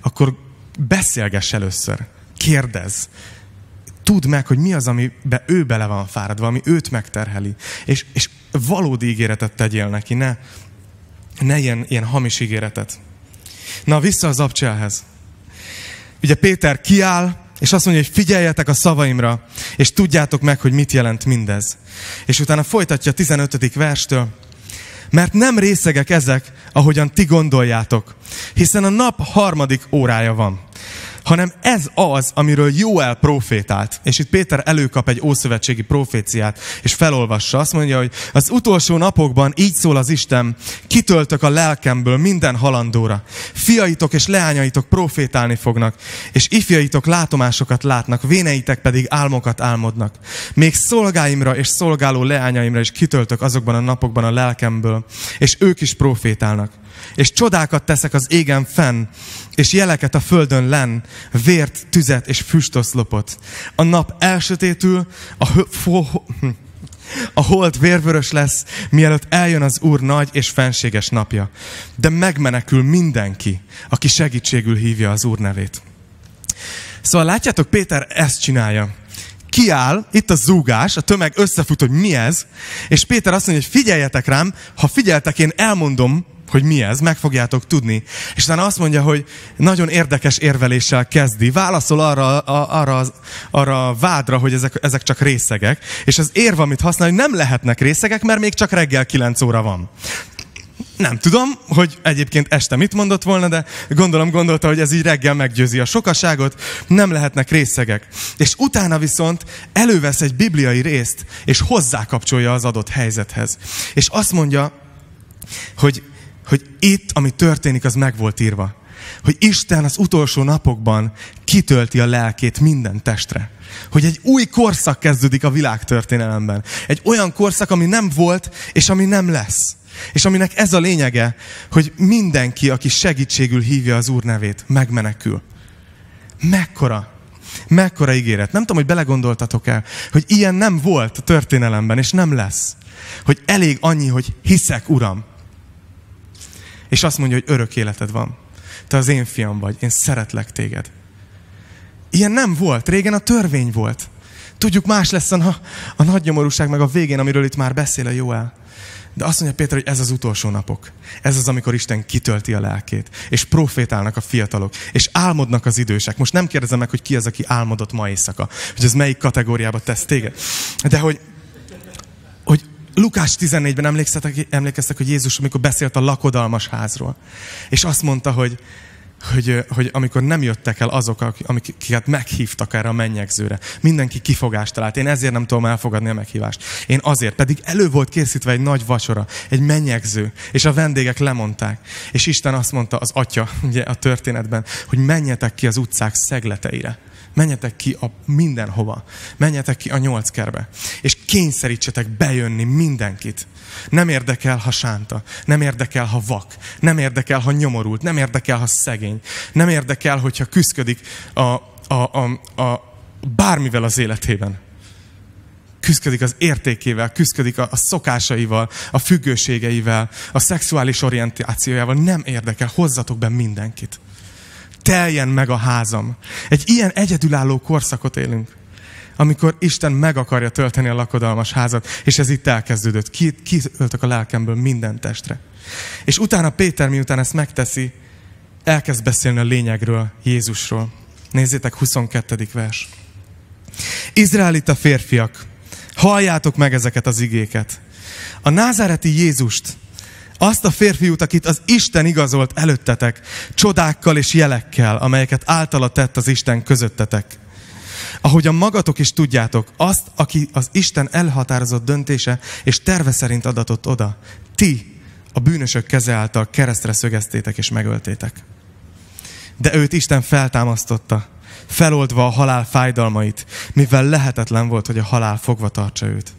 akkor beszélgess először. Kérdezz. Tudd meg, hogy mi az, amiben ő bele van fáradva, ami őt megterheli. És, és valódi ígéretet tegyél neki, ne, ne ilyen, ilyen hamis ígéretet. Na, vissza az abcselhez. Ugye Péter kiáll, és azt mondja, hogy figyeljetek a szavaimra, és tudjátok meg, hogy mit jelent mindez. És utána folytatja a 15. verstől, mert nem részegek ezek, ahogyan ti gondoljátok, hiszen a nap harmadik órája van hanem ez az, amiről Jóel profétált. És itt Péter előkap egy ószövetségi proféciát, és felolvassa. Azt mondja, hogy az utolsó napokban így szól az Isten, kitöltök a lelkemből minden halandóra. Fiaitok és leányaitok profétálni fognak, és ifjaitok látomásokat látnak, véneitek pedig álmokat álmodnak. Még szolgáimra és szolgáló leányaimra is kitöltök azokban a napokban a lelkemből, és ők is profétálnak és csodákat teszek az égen fenn, és jeleket a földön len, vért, tüzet és füstoszlopot. A nap elsötétül, a, a hold vérvörös lesz, mielőtt eljön az Úr nagy és fenséges napja. De megmenekül mindenki, aki segítségül hívja az Úr nevét. Szóval látjátok, Péter ezt csinálja. Kiáll, itt a zúgás, a tömeg összefut, hogy mi ez, és Péter azt mondja, hogy figyeljetek rám, ha figyeltek, én elmondom, hogy mi ez, meg fogjátok tudni. És utána azt mondja, hogy nagyon érdekes érveléssel kezdi. Válaszol arra, a, arra, arra a vádra, hogy ezek, ezek csak részegek. És az érv, amit használ, hogy nem lehetnek részegek, mert még csak reggel 9 óra van. Nem tudom, hogy egyébként este mit mondott volna, de gondolom gondolta, hogy ez így reggel meggyőzi a sokaságot, nem lehetnek részegek. És utána viszont elővesz egy bibliai részt, és hozzákapcsolja az adott helyzethez. És azt mondja, hogy hogy itt, ami történik, az meg volt írva. Hogy Isten az utolsó napokban kitölti a lelkét minden testre. Hogy egy új korszak kezdődik a világtörténelemben. Egy olyan korszak, ami nem volt, és ami nem lesz. És aminek ez a lényege, hogy mindenki, aki segítségül hívja az Úr nevét, megmenekül. Mekkora, mekkora ígéret. Nem tudom, hogy belegondoltatok el, hogy ilyen nem volt a történelemben, és nem lesz. Hogy elég annyi, hogy hiszek, Uram, és azt mondja, hogy örök életed van. Te az én fiam vagy, én szeretlek téged. Ilyen nem volt, régen a törvény volt. Tudjuk, más lesz a, a nagy nyomorúság meg a végén, amiről itt már beszél a Joel. De azt mondja Péter, hogy ez az utolsó napok. Ez az, amikor Isten kitölti a lelkét. És profétálnak a fiatalok. És álmodnak az idősek. Most nem kérdezem meg, hogy ki az, aki álmodott ma éjszaka. Hogy ez melyik kategóriába tesz téged. De hogy Lukás 14-ben emlékeztek, emlékeztek, hogy Jézus, amikor beszélt a lakodalmas házról, és azt mondta, hogy hogy, hogy amikor nem jöttek el azok, akiket meghívtak erre a mennyegzőre, mindenki kifogást talált. Én ezért nem tudom elfogadni a meghívást. Én azért, pedig elő volt készítve egy nagy vacsora, egy mennyegző, és a vendégek lemondták. És Isten azt mondta az atya, ugye a történetben, hogy menjetek ki az utcák szegleteire. Menjetek ki a mindenhova. Menjetek ki a nyolc kerbe. És kényszerítsetek bejönni mindenkit. Nem érdekel, ha sánta. Nem érdekel, ha vak. Nem érdekel, ha nyomorult. Nem érdekel, ha szegény. Nem érdekel, hogyha küzdik a, a, a, a, bármivel az életében. Küzdik az értékével, küzdik a, a szokásaival, a függőségeivel, a szexuális orientációjával. Nem érdekel, hozzatok be mindenkit teljen meg a házam. Egy ilyen egyedülálló korszakot élünk, amikor Isten meg akarja tölteni a lakodalmas házat, és ez itt elkezdődött. Kitöltök a lelkemből minden testre. És utána Péter, miután ezt megteszi, elkezd beszélni a lényegről, Jézusról. Nézzétek, 22. vers. Izraelita férfiak, halljátok meg ezeket az igéket. A názáreti Jézust, azt a férfiút, akit az Isten igazolt előttetek, csodákkal és jelekkel, amelyeket általa tett az Isten közöttetek. Ahogyan magatok is tudjátok, azt, aki az Isten elhatározott döntése és terve szerint adatott oda, ti a bűnösök keze által keresztre szögeztétek és megöltétek. De őt Isten feltámasztotta, feloldva a halál fájdalmait, mivel lehetetlen volt, hogy a halál fogva tartsa őt.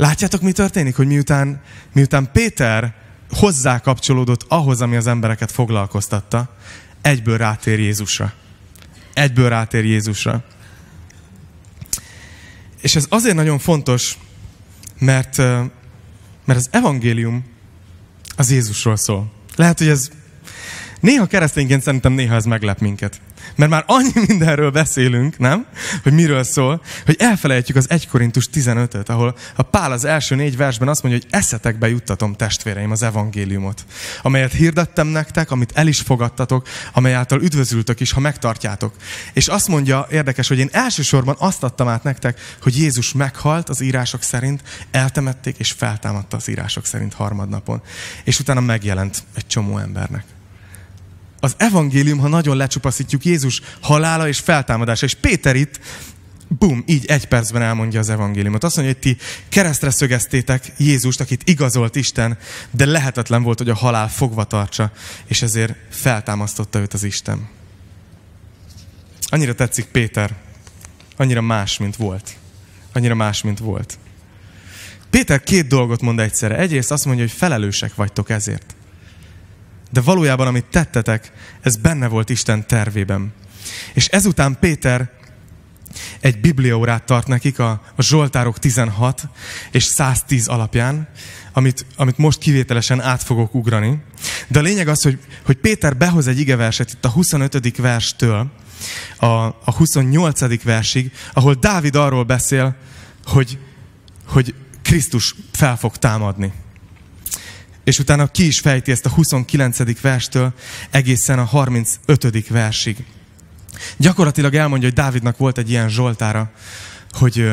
Látjátok, mi történik? Hogy miután, miután Péter hozzá kapcsolódott ahhoz, ami az embereket foglalkoztatta, egyből rátér Jézusra. Egyből rátér Jézusra. És ez azért nagyon fontos, mert, mert az evangélium az Jézusról szól. Lehet, hogy ez néha keresztényként szerintem néha ez meglep minket. Mert már annyi mindenről beszélünk, nem? Hogy miről szól, hogy elfelejtjük az 1 Korintus 15-öt, ahol a Pál az első négy versben azt mondja, hogy eszetekbe juttatom testvéreim az evangéliumot, amelyet hirdettem nektek, amit el is fogadtatok, amely által üdvözültök is, ha megtartjátok. És azt mondja, érdekes, hogy én elsősorban azt adtam át nektek, hogy Jézus meghalt az írások szerint, eltemették és feltámadta az írások szerint harmadnapon. És utána megjelent egy csomó embernek az evangélium, ha nagyon lecsupaszítjuk, Jézus halála és feltámadása. És Péter itt, bum, így egy percben elmondja az evangéliumot. Azt mondja, hogy ti keresztre szögeztétek Jézust, akit igazolt Isten, de lehetetlen volt, hogy a halál fogva tartsa, és ezért feltámasztotta őt az Isten. Annyira tetszik Péter, annyira más, mint volt. Annyira más, mint volt. Péter két dolgot mond egyszerre. Egyrészt azt mondja, hogy felelősek vagytok ezért. De valójában, amit tettetek, ez benne volt Isten tervében. És ezután Péter egy bibliaórát tart nekik a, a Zsoltárok 16 és 110 alapján, amit, amit most kivételesen át fogok ugrani. De a lényeg az, hogy, hogy Péter behoz egy igeverset itt a 25. verstől a, a 28. versig, ahol Dávid arról beszél, hogy, hogy Krisztus fel fog támadni és utána ki is fejti ezt a 29. verstől egészen a 35. versig. Gyakorlatilag elmondja, hogy Dávidnak volt egy ilyen zsoltára, hogy,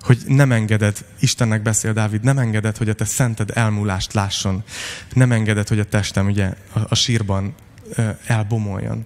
hogy nem engeded, Istennek beszél Dávid, nem engeded, hogy a te szented elmúlást lásson. Nem engeded, hogy a testem ugye a, a sírban elbomoljon.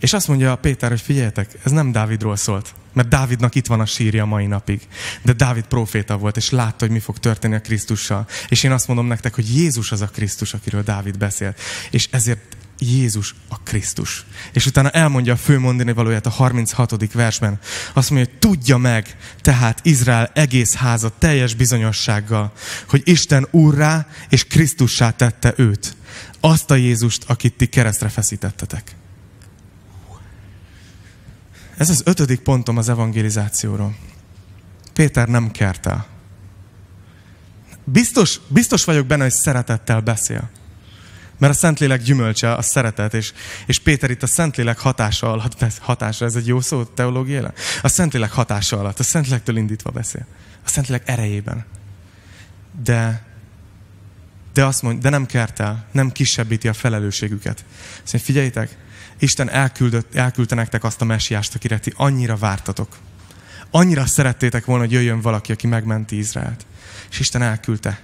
És azt mondja Péter, hogy figyeljetek, ez nem Dávidról szólt. Mert Dávidnak itt van a sírja mai napig. De Dávid proféta volt, és látta, hogy mi fog történni a Krisztussal. És én azt mondom nektek, hogy Jézus az a Krisztus, akiről Dávid beszélt. És ezért Jézus a Krisztus. És utána elmondja a főmondani valóját a 36. versben. Azt mondja, hogy tudja meg tehát Izrael egész háza teljes bizonyossággal, hogy Isten úrrá és Krisztussá tette őt. Azt a Jézust, akit ti keresztre feszítettetek. Ez az ötödik pontom az evangelizációról. Péter nem kert el. Biztos, biztos vagyok benne, hogy szeretettel beszél. Mert a Szentlélek gyümölcse a szeretet, és, és Péter itt a Szentlélek hatása alatt, hatása, ez egy jó szó teológiailag? A Szentlélek hatása alatt, a Szentlélektől indítva beszél. A Szentlélek erejében. De, de azt mondja, de nem kert el, nem kisebbíti a felelősségüket. Azt mondja, figyeljétek, Isten elküldött, elküldte nektek azt a messiást, akire ti annyira vártatok. Annyira szerettétek volna, hogy jöjjön valaki, aki megmenti Izraelt. És Isten elküldte.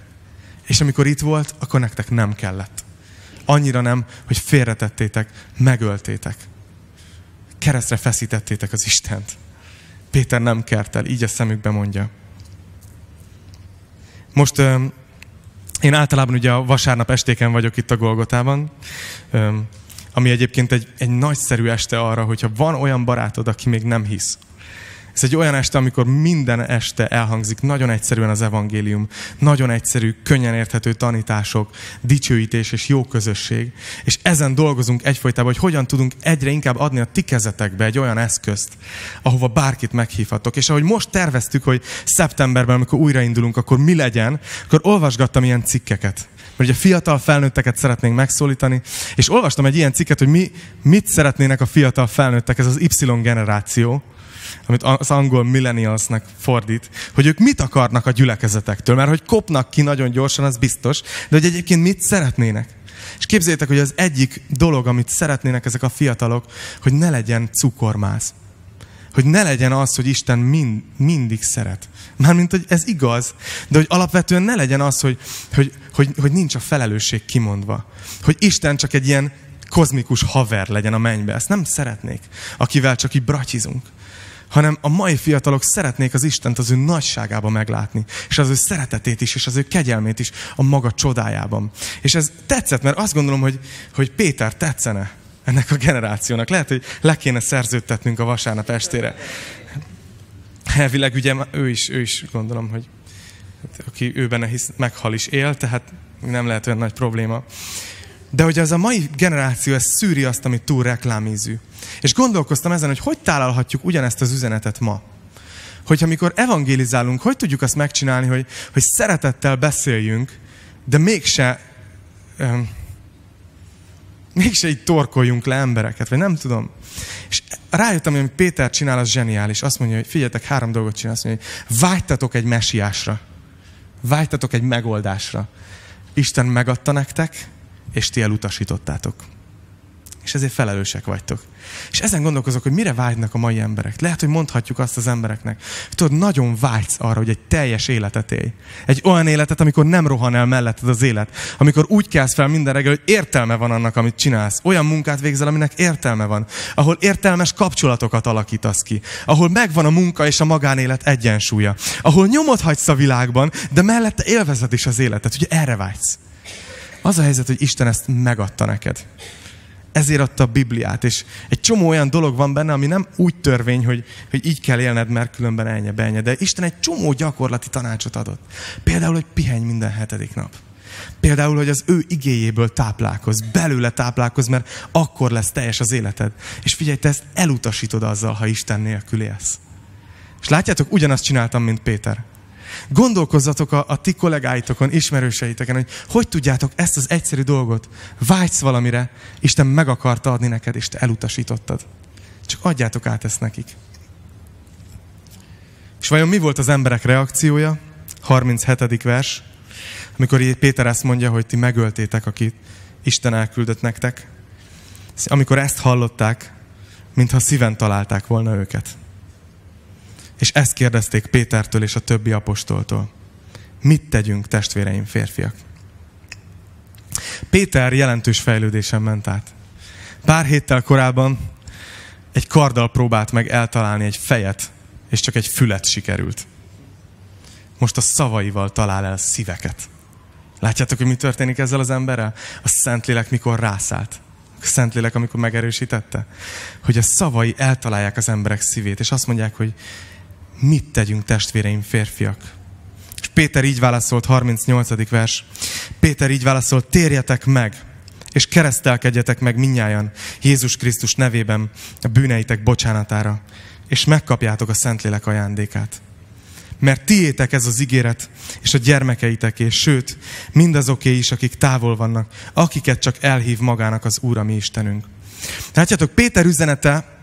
És amikor itt volt, akkor nektek nem kellett. Annyira nem, hogy félretettétek, megöltétek. Keresztre feszítettétek az Istent. Péter nem kert el, így a szemükbe mondja. Most én általában ugye a vasárnap estéken vagyok itt a Golgotában, ami egyébként egy, egy nagyszerű este arra, hogyha van olyan barátod, aki még nem hisz, ez egy olyan este, amikor minden este elhangzik nagyon egyszerűen az evangélium, nagyon egyszerű, könnyen érthető tanítások, dicsőítés és jó közösség. És ezen dolgozunk egyfolytában, hogy hogyan tudunk egyre inkább adni a ti kezetekbe egy olyan eszközt, ahova bárkit meghívhatok. És ahogy most terveztük, hogy szeptemberben, amikor újraindulunk, akkor mi legyen, akkor olvasgattam ilyen cikkeket mert ugye fiatal felnőtteket szeretnénk megszólítani, és olvastam egy ilyen cikket, hogy mi, mit szeretnének a fiatal felnőttek, ez az Y generáció, amit az angol millennialsnak fordít, hogy ők mit akarnak a gyülekezetektől, mert hogy kopnak ki nagyon gyorsan, az biztos, de hogy egyébként mit szeretnének. És képzeljétek, hogy az egyik dolog, amit szeretnének ezek a fiatalok, hogy ne legyen cukormáz. Hogy ne legyen az, hogy Isten mind, mindig szeret. Mármint, hogy ez igaz, de hogy alapvetően ne legyen az, hogy, hogy, hogy, hogy nincs a felelősség kimondva. Hogy Isten csak egy ilyen kozmikus haver legyen a mennybe. Ezt nem szeretnék, akivel csak így bratyizunk hanem a mai fiatalok szeretnék az Istent az ő nagyságában meglátni, és az ő szeretetét is, és az ő kegyelmét is a maga csodájában. És ez tetszett, mert azt gondolom, hogy, hogy Péter tetszene ennek a generációnak. Lehet, hogy le kéne szerződtetnünk a vasárnap estére. Elvileg ugye ő is, ő is gondolom, hogy aki ő benne hisz, meghal is él, tehát nem lehet olyan nagy probléma. De hogy ez a mai generáció, ez szűri azt, amit túl reklámízű. És gondolkoztam ezen, hogy hogy találhatjuk ugyanezt az üzenetet ma. Hogyha mikor evangélizálunk, hogy tudjuk azt megcsinálni, hogy, hogy szeretettel beszéljünk, de mégse, um, mégse így torkoljunk le embereket, vagy nem tudom. És rájöttem, hogy Péter csinál, az zseniális. Azt mondja, hogy figyeljetek, három dolgot csinál. Azt mondja, hogy vágytatok egy mesiásra. Vágytatok egy megoldásra. Isten megadta nektek, és ti elutasítottátok. És ezért felelősek vagytok. És ezen gondolkozok, hogy mire vágynak a mai emberek. Lehet, hogy mondhatjuk azt az embereknek, hogy tudod, nagyon vágysz arra, hogy egy teljes életet élj. Egy olyan életet, amikor nem rohan el melletted az élet. Amikor úgy kelsz fel minden reggel, hogy értelme van annak, amit csinálsz. Olyan munkát végzel, aminek értelme van. Ahol értelmes kapcsolatokat alakítasz ki. Ahol megvan a munka és a magánélet egyensúlya. Ahol nyomot hagysz a világban, de mellette élvezed is az életet. Ugye erre vágysz. Az a helyzet, hogy Isten ezt megadta neked. Ezért adta a Bibliát, és egy csomó olyan dolog van benne, ami nem úgy törvény, hogy, hogy így kell élned, mert különben elnye, benye. De Isten egy csomó gyakorlati tanácsot adott. Például, hogy pihenj minden hetedik nap. Például, hogy az ő igéjéből táplálkoz, belőle táplálkoz, mert akkor lesz teljes az életed. És figyelj, te ezt elutasítod azzal, ha Isten nélkül élsz. És látjátok, ugyanazt csináltam, mint Péter. Gondolkozzatok a, a ti kollégáitokon, ismerőseiteken, hogy hogy tudjátok ezt az egyszerű dolgot. Vágysz valamire, Isten meg akarta adni neked, és te elutasítottad. Csak adjátok át ezt nekik. És vajon mi volt az emberek reakciója? 37. vers. Amikor Péter ezt mondja, hogy ti megöltétek, akit Isten elküldött nektek. Amikor ezt hallották, mintha szíven találták volna őket. És ezt kérdezték Pétertől és a többi apostoltól. Mit tegyünk, testvéreim, férfiak? Péter jelentős fejlődésen ment át. Pár héttel korábban egy karddal próbált meg eltalálni egy fejet, és csak egy fület sikerült. Most a szavaival talál el szíveket. Látjátok, hogy mi történik ezzel az emberrel? A Szentlélek mikor rászállt. A Szentlélek, amikor megerősítette. Hogy a szavai eltalálják az emberek szívét, és azt mondják, hogy mit tegyünk testvéreim férfiak? És Péter így válaszolt, 38. vers. Péter így válaszolt, térjetek meg, és keresztelkedjetek meg minnyájan Jézus Krisztus nevében a bűneitek bocsánatára, és megkapjátok a Szentlélek ajándékát. Mert tiétek ez az ígéret, és a gyermekeitek, és sőt, mindazoké is, akik távol vannak, akiket csak elhív magának az Úr, a mi Istenünk. Látjátok, Péter üzenete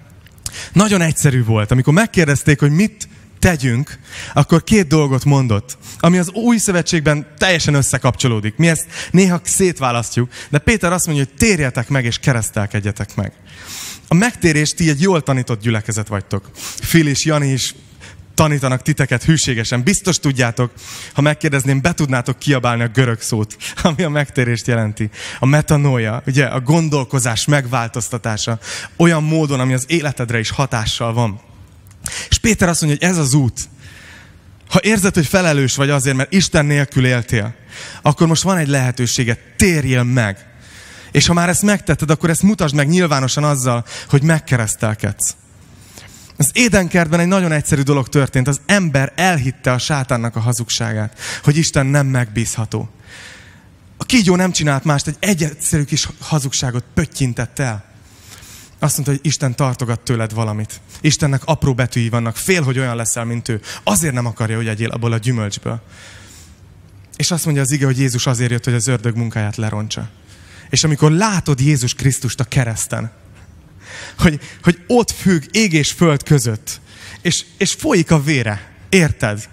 nagyon egyszerű volt. Amikor megkérdezték, hogy mit tegyünk, akkor két dolgot mondott, ami az új szövetségben teljesen összekapcsolódik. Mi ezt néha szétválasztjuk, de Péter azt mondja, hogy térjetek meg és keresztelkedjetek meg. A megtérést ti egy jól tanított gyülekezet vagytok. Phil és Jani is tanítanak titeket hűségesen. Biztos tudjátok, ha megkérdezném, be tudnátok kiabálni a görög szót, ami a megtérést jelenti. A metanója, ugye a gondolkozás megváltoztatása, olyan módon, ami az életedre is hatással van. És Péter azt mondja, hogy ez az út. Ha érzed, hogy felelős vagy azért, mert Isten nélkül éltél, akkor most van egy lehetőséget, térjél meg. És ha már ezt megtetted, akkor ezt mutasd meg nyilvánosan azzal, hogy megkeresztelkedsz. Az édenkertben egy nagyon egyszerű dolog történt. Az ember elhitte a sátánnak a hazugságát, hogy Isten nem megbízható. A kígyó nem csinált mást, egy egyszerű kis hazugságot pöttyintett el. Azt mondta, hogy Isten tartogat tőled valamit. Istennek apró betűi vannak. Fél, hogy olyan leszel, mint ő. Azért nem akarja, hogy egyél abból a gyümölcsből. És azt mondja az ige, hogy Jézus azért jött, hogy az ördög munkáját lerontsa. És amikor látod Jézus Krisztust a kereszten, hogy, hogy ott függ ég és föld között, és, és folyik a vére, érted?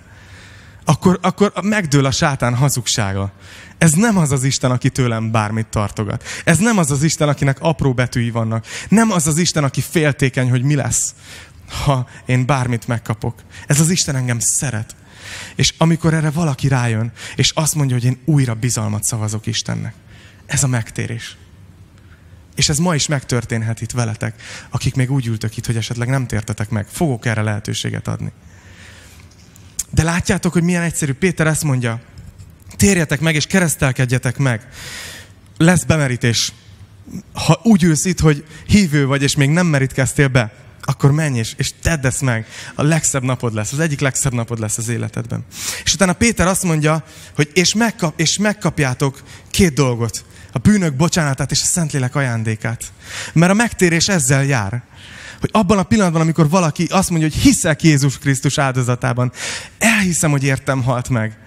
Akkor, akkor megdől a sátán hazugsága. Ez nem az az Isten, aki tőlem bármit tartogat. Ez nem az az Isten, akinek apró betűi vannak. Nem az az Isten, aki féltékeny, hogy mi lesz, ha én bármit megkapok. Ez az Isten engem szeret. És amikor erre valaki rájön, és azt mondja, hogy én újra bizalmat szavazok Istennek, ez a megtérés. És ez ma is megtörténhet itt veletek, akik még úgy ültök itt, hogy esetleg nem tértetek meg. Fogok erre lehetőséget adni. De látjátok, hogy milyen egyszerű. Péter ezt mondja, térjetek meg és keresztelkedjetek meg. Lesz bemerítés. Ha úgy ülsz itt, hogy hívő vagy, és még nem merítkeztél be, akkor menj és, és tedd ezt meg. A legszebb napod lesz, az egyik legszebb napod lesz az életedben. És utána Péter azt mondja, hogy és, megkap, és megkapjátok két dolgot a bűnök bocsánatát és a Szentlélek ajándékát. Mert a megtérés ezzel jár. Hogy abban a pillanatban, amikor valaki azt mondja, hogy hiszek Jézus Krisztus áldozatában, elhiszem, hogy értem halt meg.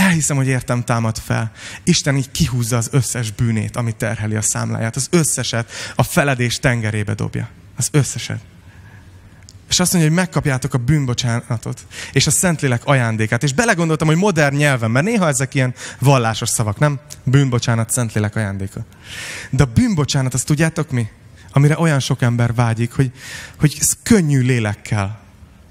Elhiszem, hogy értem támad fel. Isten így kihúzza az összes bűnét, ami terheli a számláját. Az összeset a feledés tengerébe dobja. Az összeset. És azt mondja, hogy megkapjátok a bűnbocsánatot, és a Szentlélek ajándékát. És belegondoltam, hogy modern nyelven, mert néha ezek ilyen vallásos szavak, nem? Bűnbocsánat, Szentlélek ajándéka. De a bűnbocsánat, azt tudjátok mi? Amire olyan sok ember vágyik, hogy, hogy könnyű lélekkel,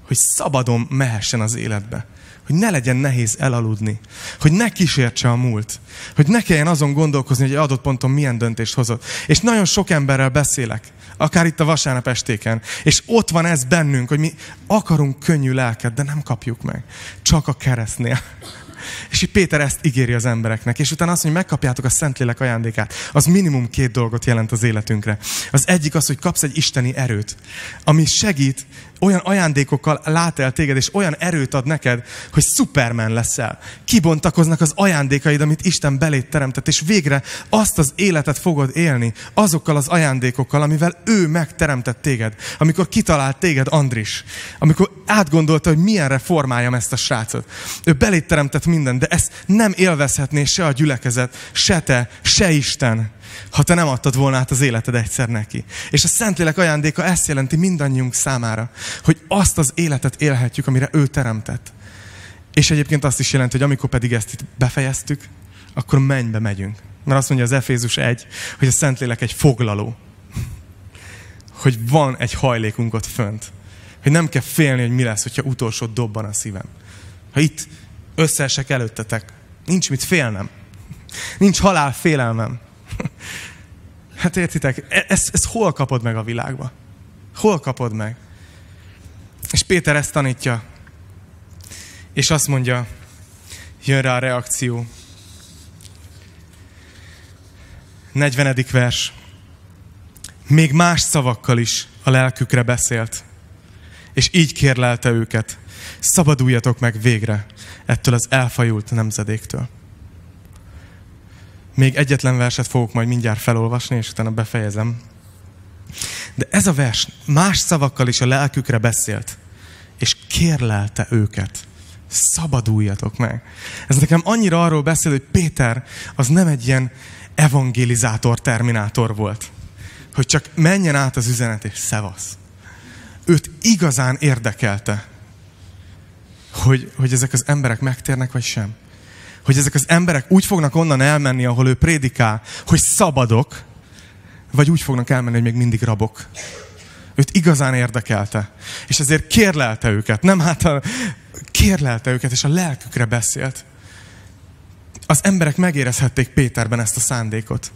hogy szabadon mehessen az életbe hogy ne legyen nehéz elaludni, hogy ne kísértse a múlt, hogy ne kelljen azon gondolkozni, hogy egy adott ponton milyen döntést hozott. És nagyon sok emberrel beszélek, akár itt a vasárnap estéken, és ott van ez bennünk, hogy mi akarunk könnyű lelket, de nem kapjuk meg. Csak a keresztnél. És itt Péter ezt ígéri az embereknek, és utána azt mondja, hogy megkapjátok a Szentlélek ajándékát. Az minimum két dolgot jelent az életünkre. Az egyik az, hogy kapsz egy isteni erőt, ami segít olyan ajándékokkal lát el téged, és olyan erőt ad neked, hogy Superman leszel. Kibontakoznak az ajándékaid, amit Isten belét teremtett, és végre azt az életet fogod élni, azokkal az ajándékokkal, amivel ő megteremtett téged. Amikor kitalált téged Andris, amikor átgondolta, hogy milyen formáljam ezt a srácot. Ő belét teremtett minden, de ezt nem élvezhetné se a gyülekezet, se te, se Isten ha te nem adtad volna át az életed egyszer neki. És a Szentlélek ajándéka ezt jelenti mindannyiunk számára, hogy azt az életet élhetjük, amire ő teremtett. És egyébként azt is jelenti, hogy amikor pedig ezt itt befejeztük, akkor mennybe megyünk. Mert azt mondja az Efézus 1, hogy a Szentlélek egy foglaló. Hogy van egy hajlékunk ott fönt. Hogy nem kell félni, hogy mi lesz, hogyha utolsó dobban a szívem. Ha itt összeesek előttetek, nincs mit félnem. Nincs halál félelmem. Hát értitek, e- ezt, ezt hol kapod meg a világba? Hol kapod meg? És Péter ezt tanítja. És azt mondja, jön rá a reakció. 40. vers. Még más szavakkal is a lelkükre beszélt. És így kérlelte őket. Szabaduljatok meg végre ettől az elfajult nemzedéktől. Még egyetlen verset fogok majd mindjárt felolvasni, és utána befejezem. De ez a vers más szavakkal is a lelkükre beszélt, és kérlelte őket. Szabaduljatok meg. Ez nekem annyira arról beszél, hogy Péter az nem egy ilyen evangelizátor, terminátor volt. Hogy csak menjen át az üzenet, és szevasz. Őt igazán érdekelte, hogy, hogy ezek az emberek megtérnek, vagy sem hogy ezek az emberek úgy fognak onnan elmenni, ahol ő prédikál, hogy szabadok, vagy úgy fognak elmenni, hogy még mindig rabok. Őt igazán érdekelte. És ezért kérlelte őket, nem hát a, kérlelte őket, és a lelkükre beszélt. Az emberek megérezhették Péterben ezt a szándékot.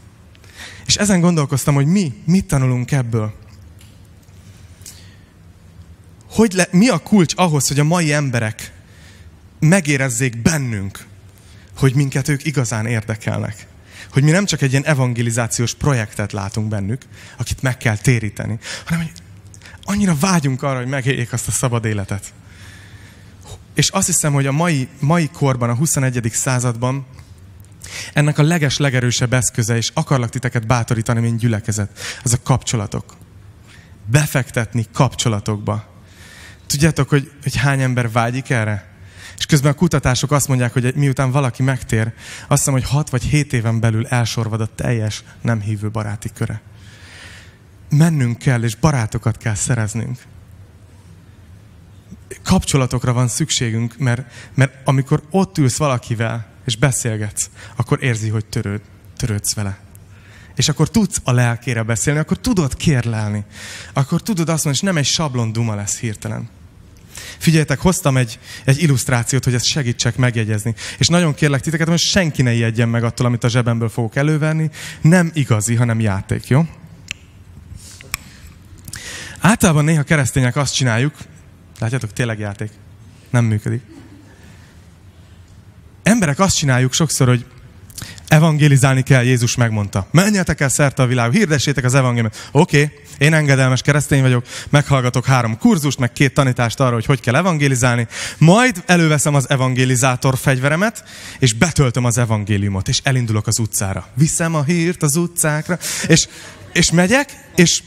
És ezen gondolkoztam, hogy mi, mit tanulunk ebből. Hogy le, mi a kulcs ahhoz, hogy a mai emberek megérezzék bennünk, hogy minket ők igazán érdekelnek. Hogy mi nem csak egy ilyen evangelizációs projektet látunk bennük, akit meg kell téríteni, hanem hogy annyira vágyunk arra, hogy megéljék azt a szabad életet. És azt hiszem, hogy a mai, mai korban, a 21. században ennek a leges, legerősebb eszköze, és akarlak titeket bátorítani, mint gyülekezet, az a kapcsolatok. Befektetni kapcsolatokba. Tudjátok, hogy, hogy hány ember vágyik erre? És közben a kutatások azt mondják, hogy miután valaki megtér, azt hiszem, hogy 6 vagy 7 éven belül elsorvad a teljes nem hívő baráti köre. Mennünk kell, és barátokat kell szereznünk. Kapcsolatokra van szükségünk, mert, mert amikor ott ülsz valakivel, és beszélgetsz, akkor érzi, hogy törőd, törődsz vele. És akkor tudsz a lelkére beszélni, akkor tudod kérlelni. Akkor tudod azt mondani, és nem egy sablon duma lesz hirtelen. Figyeljetek, hoztam egy, egy illusztrációt, hogy ezt segítsek megjegyezni. És nagyon kérlek titeket, hogy senki ne ijedjen meg attól, amit a zsebemből fogok elővenni. Nem igazi, hanem játék, jó? Általában néha keresztények azt csináljuk, látjátok, tényleg játék. Nem működik. Emberek azt csináljuk sokszor, hogy Evangélizálni kell, Jézus megmondta. Menjetek el szerte a világ, hirdessétek az evangéliumot. Oké, okay, én engedelmes keresztény vagyok, meghallgatok három kurzust, meg két tanítást arra, hogy hogy kell evangélizálni. Majd előveszem az evangélizátor fegyveremet, és betöltöm az evangéliumot, és elindulok az utcára. Viszem a hírt az utcákra, és, és megyek, és,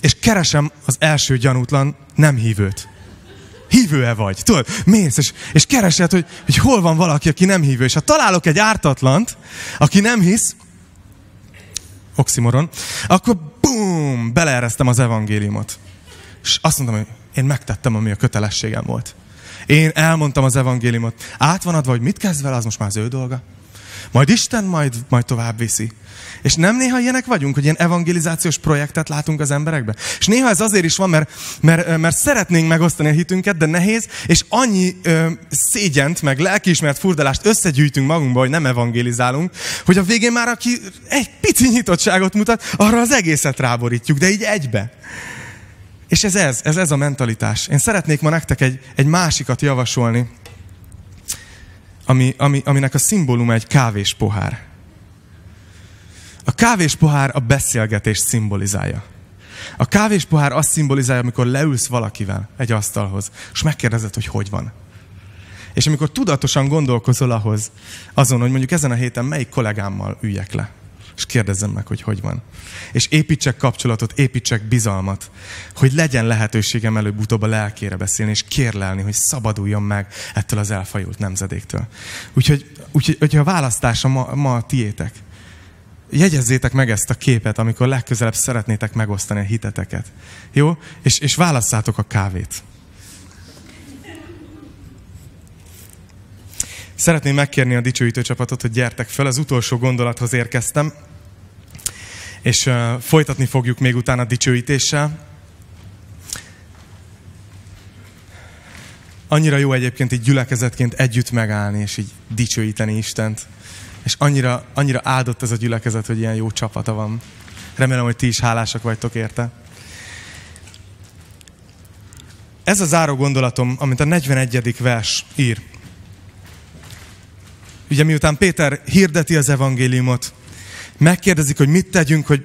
és keresem az első gyanútlan nem hívőt hívő-e vagy? Tudod, mész, és, és keresed, hogy, hogy hol van valaki, aki nem hívő. És ha találok egy ártatlant, aki nem hisz, oximoron, akkor bum, beleereztem az evangéliumot. És azt mondtam, hogy én megtettem, ami a kötelességem volt. Én elmondtam az evangéliumot. Át van adva, hogy mit kezd vele, az most már az ő dolga. Majd Isten majd, majd tovább viszi. És nem néha ilyenek vagyunk, hogy ilyen evangelizációs projektet látunk az emberekbe? És néha ez azért is van, mert, mert, mert szeretnénk megosztani a hitünket, de nehéz, és annyi ö, szégyent, meg lelkiismert furdalást összegyűjtünk magunkba, hogy nem evangelizálunk, hogy a végén már aki egy pici nyitottságot mutat, arra az egészet ráborítjuk, de így egybe. És ez ez, ez ez a mentalitás. Én szeretnék ma nektek egy, egy másikat javasolni, ami, ami, aminek a szimbóluma egy kávés pohár. A kávés pohár a beszélgetés szimbolizálja. A kávés pohár azt szimbolizálja, amikor leülsz valakivel egy asztalhoz, és megkérdezed, hogy hogy van. És amikor tudatosan gondolkozol ahhoz, azon, hogy mondjuk ezen a héten melyik kollégámmal üljek le, és kérdezzem meg, hogy hogy van. És építsek kapcsolatot, építsek bizalmat, hogy legyen lehetőségem előbb-utóbb a lelkére beszélni, és kérlelni, hogy szabaduljon meg ettől az elfajult nemzedéktől. Úgyhogy, úgyhogy hogyha a választása ma, ma a tiétek, jegyezzétek meg ezt a képet, amikor legközelebb szeretnétek megosztani a hiteteket. Jó? És, és válasszátok a kávét. Szeretném megkérni a dicsőítő csapatot, hogy gyertek fel, az utolsó gondolathoz érkeztem, és folytatni fogjuk még utána a dicsőítéssel. Annyira jó egyébként így gyülekezetként együtt megállni, és így dicsőíteni Istent. És annyira, annyira áldott ez a gyülekezet, hogy ilyen jó csapata van. Remélem, hogy ti is hálásak vagytok érte. Ez a záró gondolatom, amit a 41. vers ír. Ugye miután Péter hirdeti az evangéliumot, megkérdezik, hogy mit tegyünk, hogy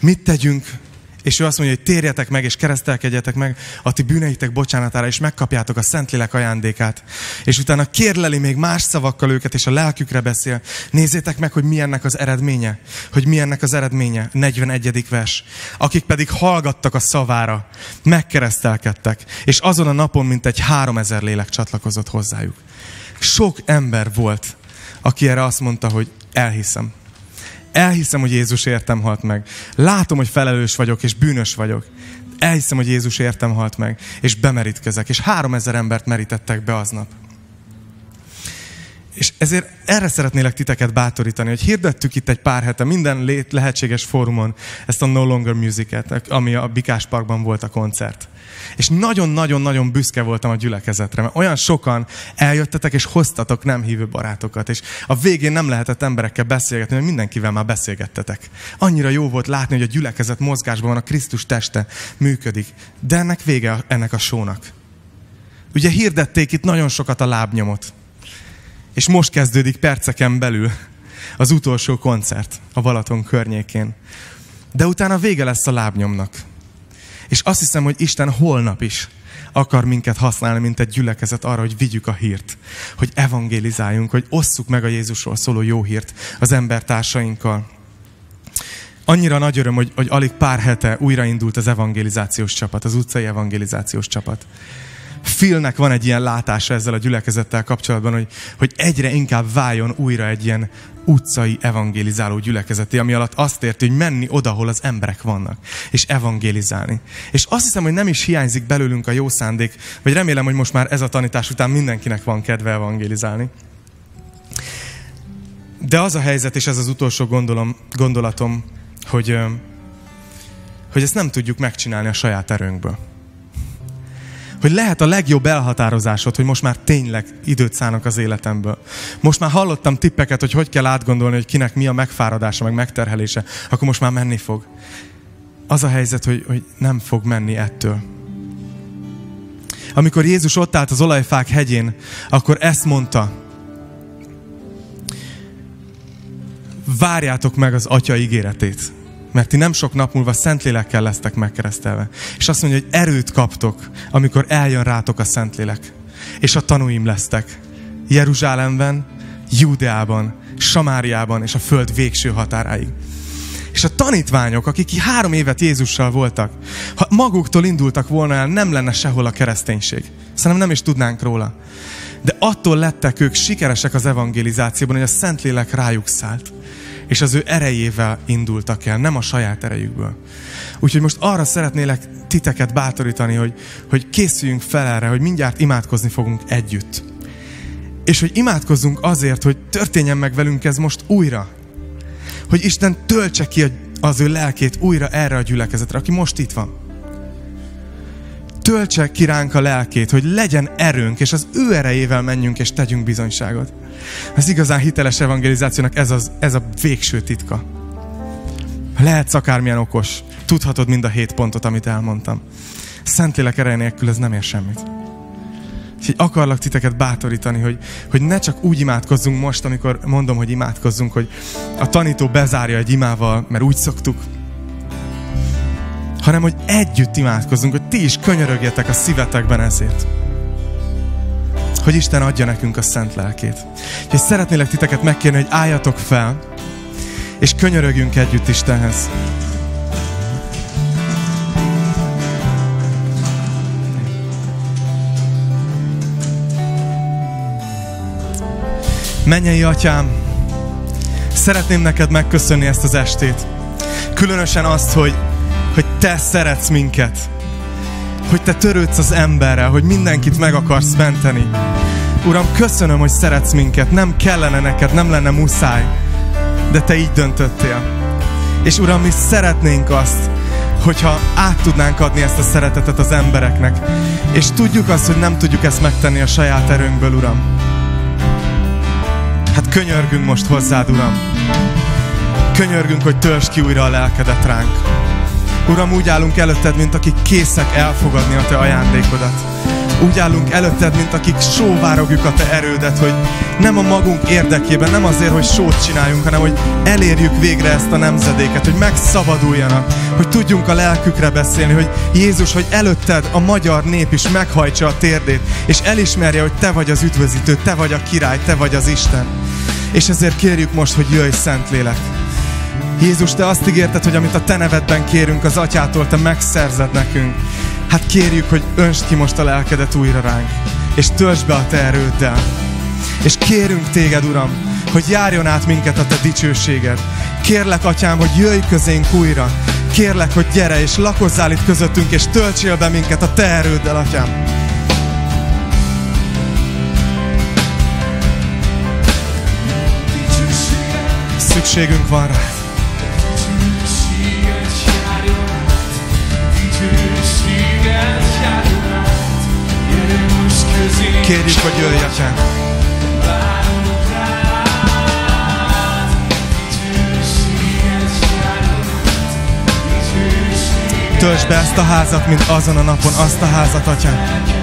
mit tegyünk, és ő azt mondja, hogy térjetek meg, és keresztelkedjetek meg a ti bűneitek bocsánatára, és megkapjátok a Szentlélek ajándékát. És utána kérleli még más szavakkal őket, és a lelkükre beszél. Nézzétek meg, hogy mi ennek az eredménye. Hogy mi ennek az eredménye. 41. vers. Akik pedig hallgattak a szavára, megkeresztelkedtek, és azon a napon mint egy három ezer lélek csatlakozott hozzájuk. Sok ember volt, aki erre azt mondta, hogy elhiszem. Elhiszem, hogy Jézus értem halt meg. Látom, hogy felelős vagyok, és bűnös vagyok. Elhiszem, hogy Jézus értem halt meg, és bemerítkezek. És három ezer embert merítettek be aznap. És ezért erre szeretnélek titeket bátorítani, hogy hirdettük itt egy pár hete minden lehetséges fórumon ezt a No Longer Music-et, ami a Bikás Parkban volt a koncert. És nagyon-nagyon-nagyon büszke voltam a gyülekezetre, mert olyan sokan eljöttetek és hoztatok nem hívő barátokat, és a végén nem lehetett emberekkel beszélgetni, mert mindenkivel már beszélgettetek. Annyira jó volt látni, hogy a gyülekezet mozgásban van, a Krisztus teste működik. De ennek vége ennek a sónak. Ugye hirdették itt nagyon sokat a lábnyomot. És most kezdődik perceken belül az utolsó koncert a Balaton környékén. De utána vége lesz a lábnyomnak. És azt hiszem, hogy Isten holnap is akar minket használni, mint egy gyülekezet arra, hogy vigyük a hírt, hogy evangélizáljunk, hogy osszuk meg a Jézusról szóló jó hírt az embertársainkkal. Annyira nagy öröm, hogy, hogy alig pár hete újraindult az evangelizációs csapat, az utcai evangelizációs csapat. Philnek van egy ilyen látása ezzel a gyülekezettel kapcsolatban, hogy, hogy egyre inkább váljon újra egy ilyen utcai evangélizáló gyülekezeti, ami alatt azt érti, hogy menni oda, ahol az emberek vannak, és evangélizálni. És azt hiszem, hogy nem is hiányzik belőlünk a jó szándék, vagy remélem, hogy most már ez a tanítás után mindenkinek van kedve evangélizálni. De az a helyzet, és ez az utolsó gondolom, gondolatom, hogy, hogy ezt nem tudjuk megcsinálni a saját erőnkből hogy lehet a legjobb elhatározásod, hogy most már tényleg időt szánok az életemből. Most már hallottam tippeket, hogy hogy kell átgondolni, hogy kinek mi a megfáradása, meg megterhelése, akkor most már menni fog. Az a helyzet, hogy, hogy nem fog menni ettől. Amikor Jézus ott állt az olajfák hegyén, akkor ezt mondta, várjátok meg az Atya ígéretét mert ti nem sok nap múlva Szentlélekkel lesztek megkeresztelve. És azt mondja, hogy erőt kaptok, amikor eljön rátok a Szentlélek. És a tanúim lesztek. Jeruzsálemben, Júdeában, Samáriában és a föld végső határáig. És a tanítványok, akik három évet Jézussal voltak, ha maguktól indultak volna el, nem lenne sehol a kereszténység. Szerintem nem is tudnánk róla. De attól lettek ők sikeresek az evangelizációban, hogy a Szentlélek rájuk szállt és az ő erejével indultak el, nem a saját erejükből. Úgyhogy most arra szeretnélek titeket bátorítani, hogy, hogy készüljünk fel erre, hogy mindjárt imádkozni fogunk együtt. És hogy imádkozzunk azért, hogy történjen meg velünk ez most újra. Hogy Isten töltse ki az ő lelkét újra erre a gyülekezetre, aki most itt van. Töltse ki ránk a lelkét, hogy legyen erőnk, és az ő erejével menjünk és tegyünk bizonyságot. Az igazán hiteles evangelizációnak ez, az, ez a végső titka. Lehetsz akármilyen okos, tudhatod mind a hét pontot, amit elmondtam. Szentlélek ereje nélkül ez nem ér semmit. Úgyhogy akarlak titeket bátorítani, hogy, hogy ne csak úgy imádkozzunk most, amikor mondom, hogy imádkozzunk, hogy a tanító bezárja egy imával, mert úgy szoktuk, hanem hogy együtt imádkozzunk, hogy ti is könyörögjetek a szívetekben ezért hogy Isten adja nekünk a szent lelkét. Úgyhogy szeretnélek titeket megkérni, hogy álljatok fel, és könyörögjünk együtt Istenhez. Mennyei atyám, szeretném neked megköszönni ezt az estét. Különösen azt, hogy, hogy te szeretsz minket hogy te törődsz az emberrel, hogy mindenkit meg akarsz menteni. Uram, köszönöm, hogy szeretsz minket, nem kellene neked, nem lenne muszáj, de te így döntöttél. És Uram, mi szeretnénk azt, hogyha át tudnánk adni ezt a szeretetet az embereknek. És tudjuk azt, hogy nem tudjuk ezt megtenni a saját erőnkből, Uram. Hát könyörgünk most hozzád, Uram. Könyörgünk, hogy töltsd ki újra a lelkedet ránk. Uram, úgy állunk előtted, mint akik készek elfogadni a Te ajándékodat. Úgy állunk előtted, mint akik sóvárogjuk a Te erődet, hogy nem a magunk érdekében, nem azért, hogy sót csináljunk, hanem hogy elérjük végre ezt a nemzedéket, hogy megszabaduljanak, hogy tudjunk a lelkükre beszélni, hogy Jézus, hogy előtted a magyar nép is meghajtsa a térdét, és elismerje, hogy Te vagy az üdvözítő, Te vagy a király, Te vagy az Isten. És ezért kérjük most, hogy jöjj Szentlélek. Jézus, Te azt ígérted, hogy amit a Te nevedben kérünk az Atyától, Te megszerzed nekünk. Hát kérjük, hogy önsd ki most a lelkedet újra ránk, és töltsd be a Te erőddel. És kérünk Téged, Uram, hogy járjon át minket a Te dicsőséged. Kérlek, Atyám, hogy jöjj közénk újra. Kérlek, hogy gyere és lakozzál itt közöttünk, és töltsél be minket a Te erőddel, Atyám. szükségünk van rá. Kérjük, hogy jöjj, Atyám! Töltsd be ezt a házat, mint azon a napon azt a házat, Atyám.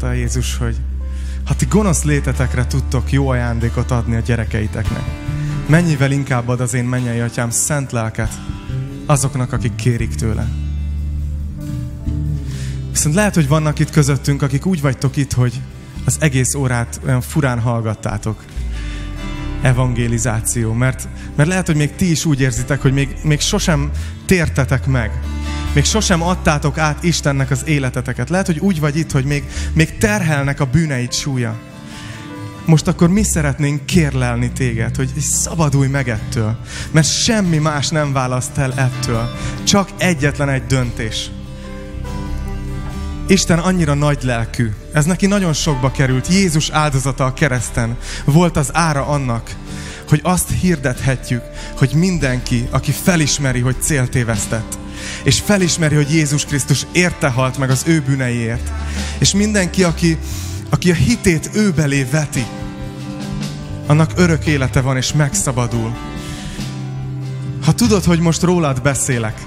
Mondta Jézus, hogy ha ti gonosz létetekre tudtok jó ajándékot adni a gyerekeiteknek, mennyivel inkább ad az én mennyei atyám szent lelket azoknak, akik kérik tőle. Viszont lehet, hogy vannak itt közöttünk, akik úgy vagytok itt, hogy az egész órát olyan furán hallgattátok. Evangelizáció. Mert, mert lehet, hogy még ti is úgy érzitek, hogy még, még sosem tértetek meg. Még sosem adtátok át Istennek az életeteket. Lehet, hogy úgy vagy itt, hogy még, még terhelnek a bűneid súlya. Most akkor mi szeretnénk kérlelni téged, hogy szabadulj meg ettől. Mert semmi más nem választ el ettől. Csak egyetlen egy döntés. Isten annyira nagy lelkű. Ez neki nagyon sokba került. Jézus áldozata a kereszten volt az ára annak, hogy azt hirdethetjük, hogy mindenki, aki felismeri, hogy céltévesztett, és felismeri, hogy Jézus Krisztus érte halt meg az ő bűneiért, és mindenki, aki, aki a hitét ő belé veti, annak örök élete van, és megszabadul. Ha tudod, hogy most rólad beszélek,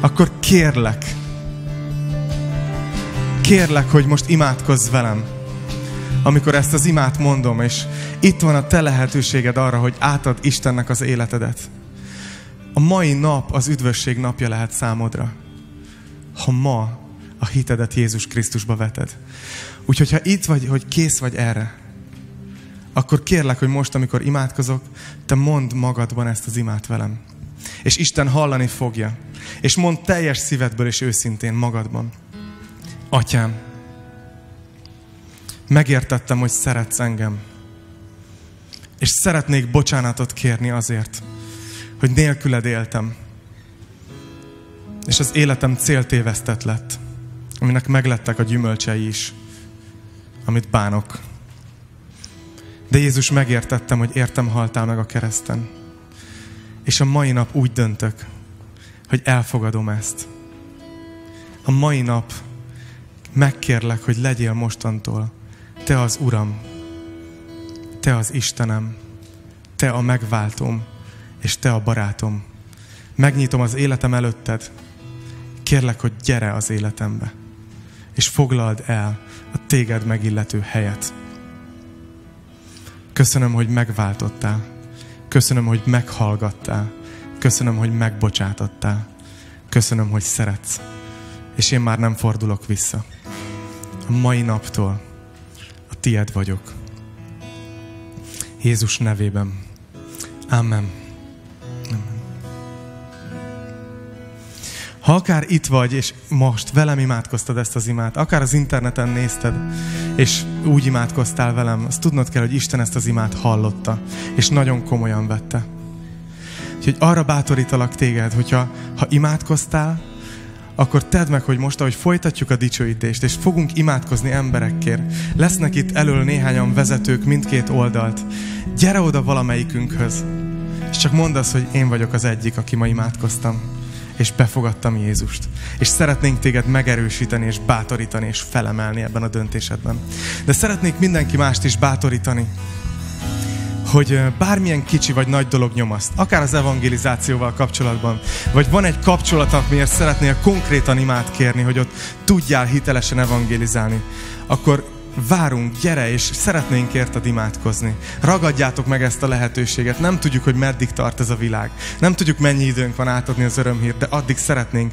akkor kérlek, kérlek, hogy most imádkozz velem, amikor ezt az imát mondom, és itt van a te lehetőséged arra, hogy átad Istennek az életedet. A mai nap az üdvösség napja lehet számodra, ha ma a hitedet Jézus Krisztusba veted. Úgyhogy ha itt vagy, hogy kész vagy erre, akkor kérlek, hogy most, amikor imádkozok, te mondd magadban ezt az imát velem. És Isten hallani fogja. És mondd teljes szívedből és őszintén magadban. Atyám, megértettem, hogy szeretsz engem. És szeretnék bocsánatot kérni azért, hogy nélküled éltem. És az életem céltévesztett lett, aminek meglettek a gyümölcsei is, amit bánok. De Jézus megértettem, hogy értem haltál meg a kereszten. És a mai nap úgy döntök, hogy elfogadom ezt. A mai nap megkérlek, hogy legyél mostantól te az Uram, te az Istenem, te a megváltom, és te a barátom. Megnyitom az életem előtted. Kérlek, hogy gyere az életembe. és foglald el a téged megillető helyet. Köszönöm, hogy megváltottál. Köszönöm, hogy meghallgattál. Köszönöm, hogy megbocsátottál. Köszönöm, hogy szeretsz. És én már nem fordulok vissza. A mai naptól a tied vagyok. Jézus nevében. Amen. Ha akár itt vagy, és most velem imádkoztad ezt az imát, akár az interneten nézted, és úgy imádkoztál velem, azt tudnod kell, hogy Isten ezt az imát hallotta, és nagyon komolyan vette. Úgyhogy arra bátorítalak téged, hogyha ha imádkoztál, akkor tedd meg, hogy most, ahogy folytatjuk a dicsőítést, és fogunk imádkozni emberekért, lesznek itt elől néhányan vezetők mindkét oldalt. Gyere oda valamelyikünkhöz, és csak mondd azt, hogy én vagyok az egyik, aki ma imádkoztam, és befogadtam Jézust. És szeretnénk téged megerősíteni, és bátorítani, és felemelni ebben a döntésedben. De szeretnék mindenki mást is bátorítani, hogy bármilyen kicsi vagy nagy dolog nyomaszt, akár az evangelizációval kapcsolatban, vagy van egy kapcsolat, miért szeretnél konkrétan imát kérni, hogy ott tudjál hitelesen evangelizálni, akkor várunk, gyere, és szeretnénk érted imádkozni. Ragadjátok meg ezt a lehetőséget. Nem tudjuk, hogy meddig tart ez a világ. Nem tudjuk, mennyi időnk van átadni az örömhírt, de addig szeretnénk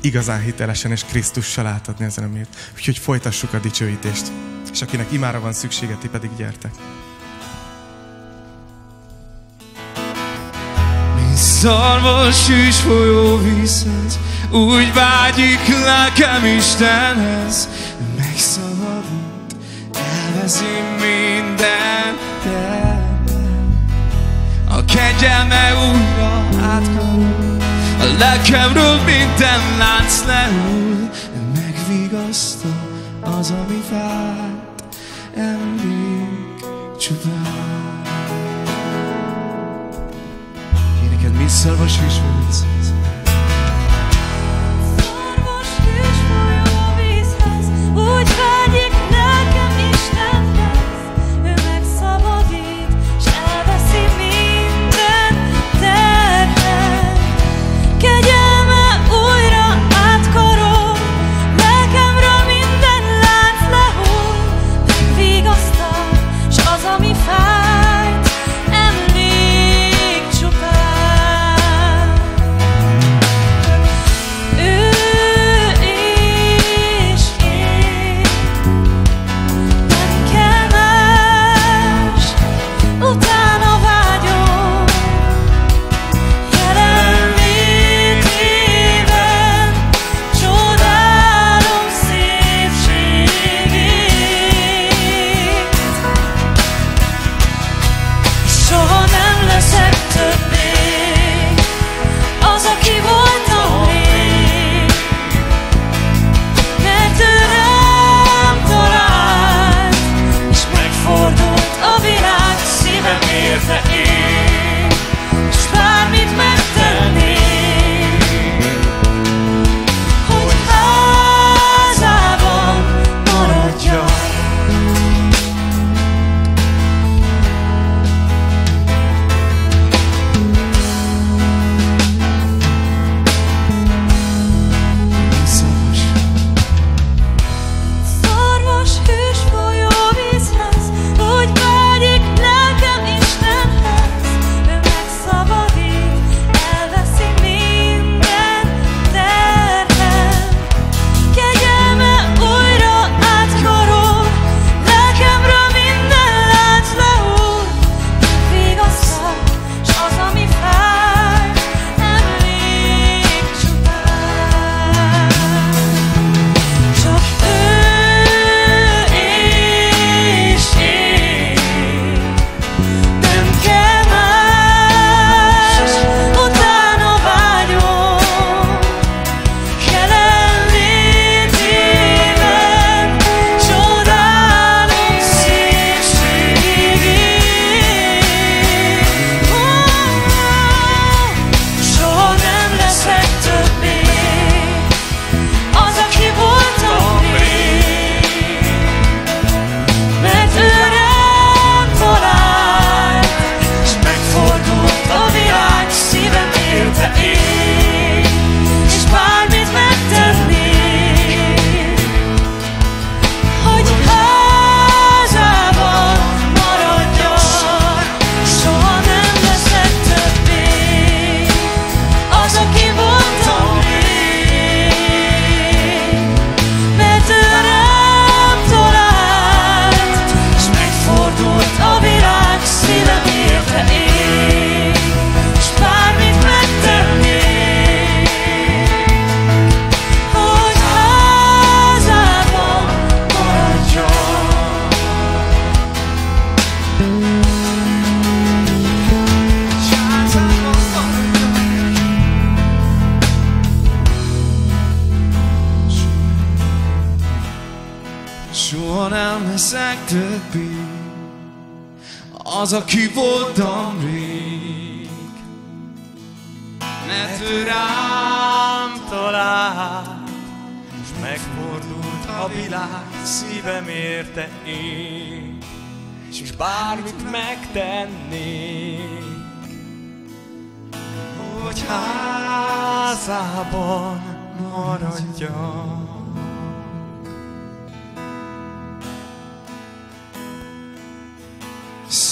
igazán hitelesen és Krisztussal átadni az örömhírt. Úgyhogy folytassuk a dicsőítést. És akinek imára van szüksége, ti pedig gyertek. Szarvas is folyó vízhez, úgy vágyik lelkem Istenhez. Ő elveszi minden terhet. A kegyelme újra átkarol, a lelkemről minden lánc lehull. Megvigasztal az, ami fájt, emlék csupán. Éneked mi szarvas is volt, Szarvas vízhez, úgy vágyik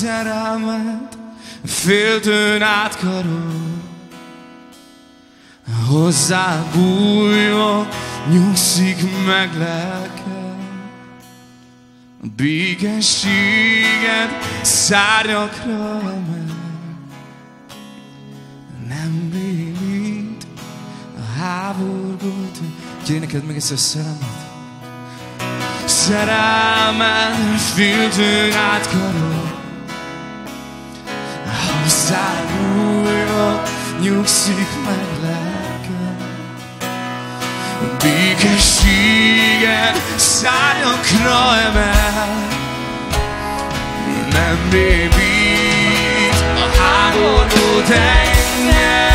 szerelmet féltőn átkarol. Hozzá bújva nyugszik meg lelkem. A békességed szárnyakra emel. Nem bénít a háborút. Gyere neked meg ezt a szerelmet. Szerelmet féltőn átkarol. Újra nyugszik meg lelkem. Békességed szárnyakra emel. Nem rémít a háborút engem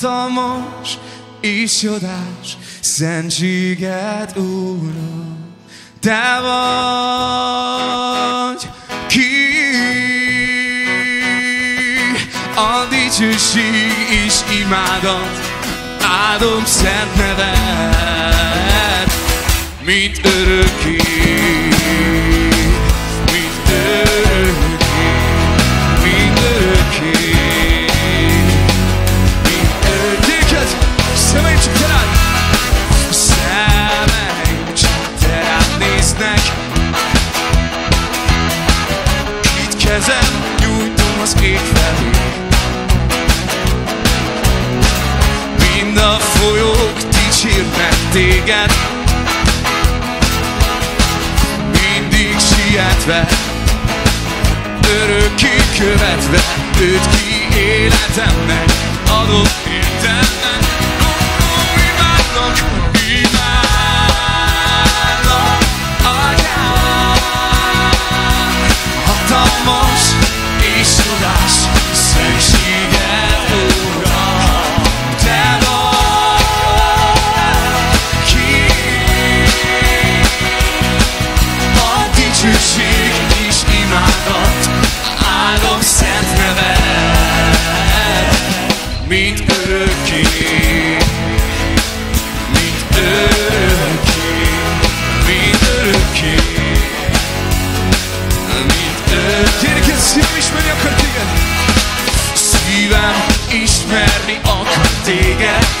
hatalmas és csodás, szentséged, Úram, Te vagy ki a dicsőség és imádat, áldom szent neved, mint örökké. téged. Mindig sietve Örökké követve Őt ki életemnek Adott értelmet. Imádnak Hatalmas és tudás, szükséged úr alatt áldom szent neved, mint örökké, mint örökké, mint örökké, mint örökké. Gyerekek, szívem ismerni akar téged, szívem ismerni akar téged.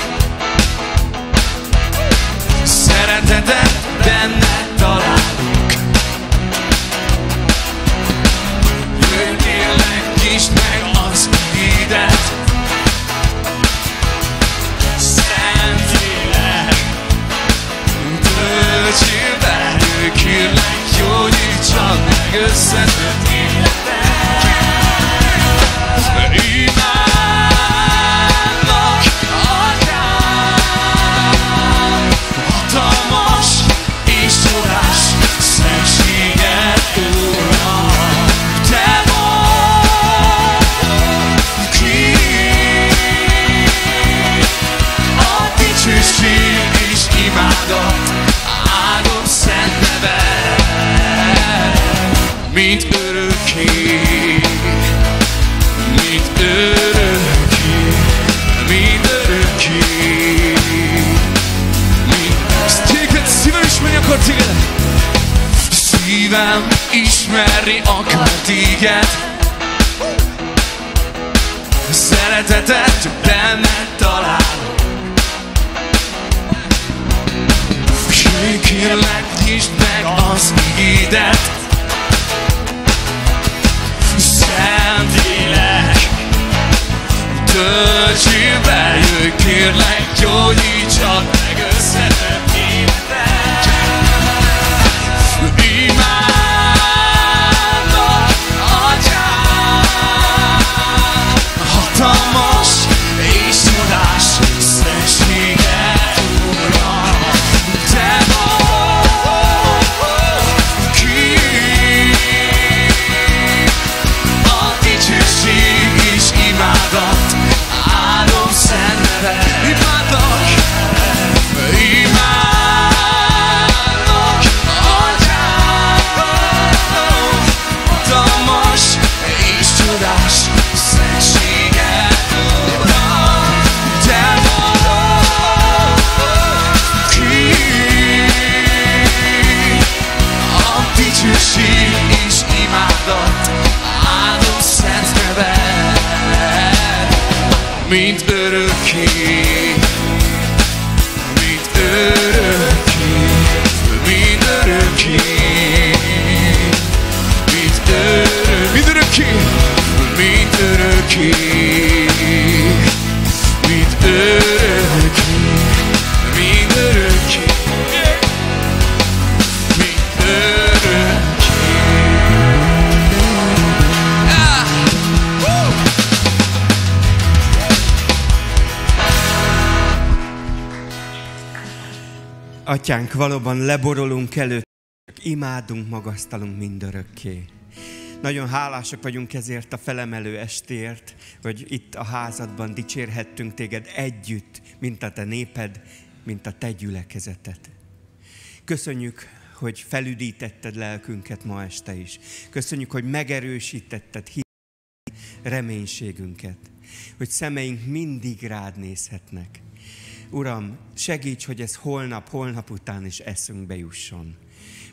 get Atyánk, valóban leborolunk előtt, imádunk, magasztalunk mindörökké. Nagyon hálásak vagyunk ezért a felemelő estért, hogy itt a házadban dicsérhettünk téged együtt, mint a te néped, mint a te gyülekezeted. Köszönjük, hogy felüdítetted lelkünket ma este is. Köszönjük, hogy megerősítetted hit reménységünket, hogy szemeink mindig rád nézhetnek. Uram, segíts, hogy ez holnap, holnap után is eszünkbe jusson.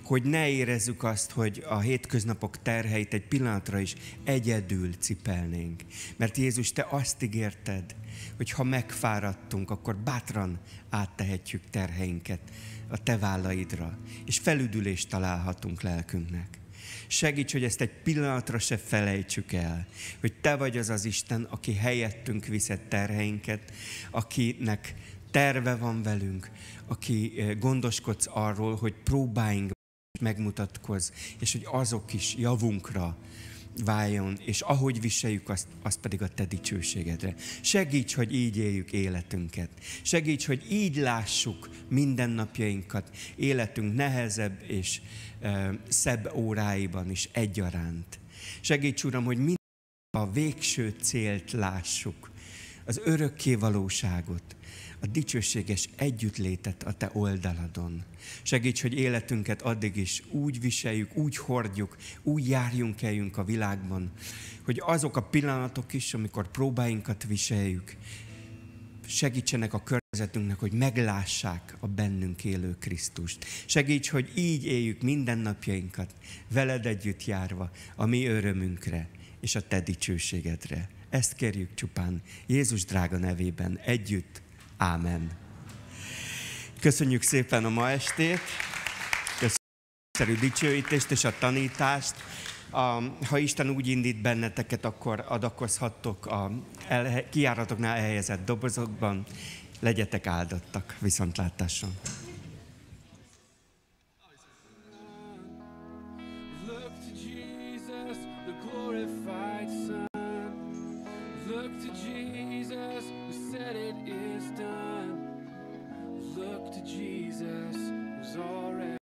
Hogy ne érezzük azt, hogy a hétköznapok terheit egy pillanatra is egyedül cipelnénk. Mert Jézus, Te azt ígérted, hogy ha megfáradtunk, akkor bátran áttehetjük terheinket a Te vállaidra, és felüdülést találhatunk lelkünknek. Segíts, hogy ezt egy pillanatra se felejtsük el, hogy Te vagy az az Isten, aki helyettünk viszed terheinket, akinek terve van velünk, aki eh, gondoskodsz arról, hogy próbáink megmutatkoz, és hogy azok is javunkra váljon, és ahogy viseljük azt, azt pedig a Te dicsőségedre. Segíts, hogy így éljük életünket. Segíts, hogy így lássuk mindennapjainkat, életünk nehezebb és e, szebb óráiban is egyaránt. Segíts, Uram, hogy mind a végső célt lássuk, az örökké valóságot, a dicsőséges együttlétet a Te oldaladon. Segíts, hogy életünket addig is úgy viseljük, úgy hordjuk, úgy járjunk eljünk a világban, hogy azok a pillanatok is, amikor próbáinkat viseljük, segítsenek a környezetünknek, hogy meglássák a bennünk élő Krisztust. Segíts, hogy így éljük mindennapjainkat, veled együtt járva, a mi örömünkre és a te dicsőségedre. Ezt kérjük csupán Jézus drága nevében együtt. Ámen. Köszönjük szépen a ma estét, köszönjük a dicsőítést és a tanítást. Ha Isten úgy indít benneteket, akkor adakozhattok a kiáratoknál elhelyezett dobozokban. Legyetek áldottak. Viszontlátásra!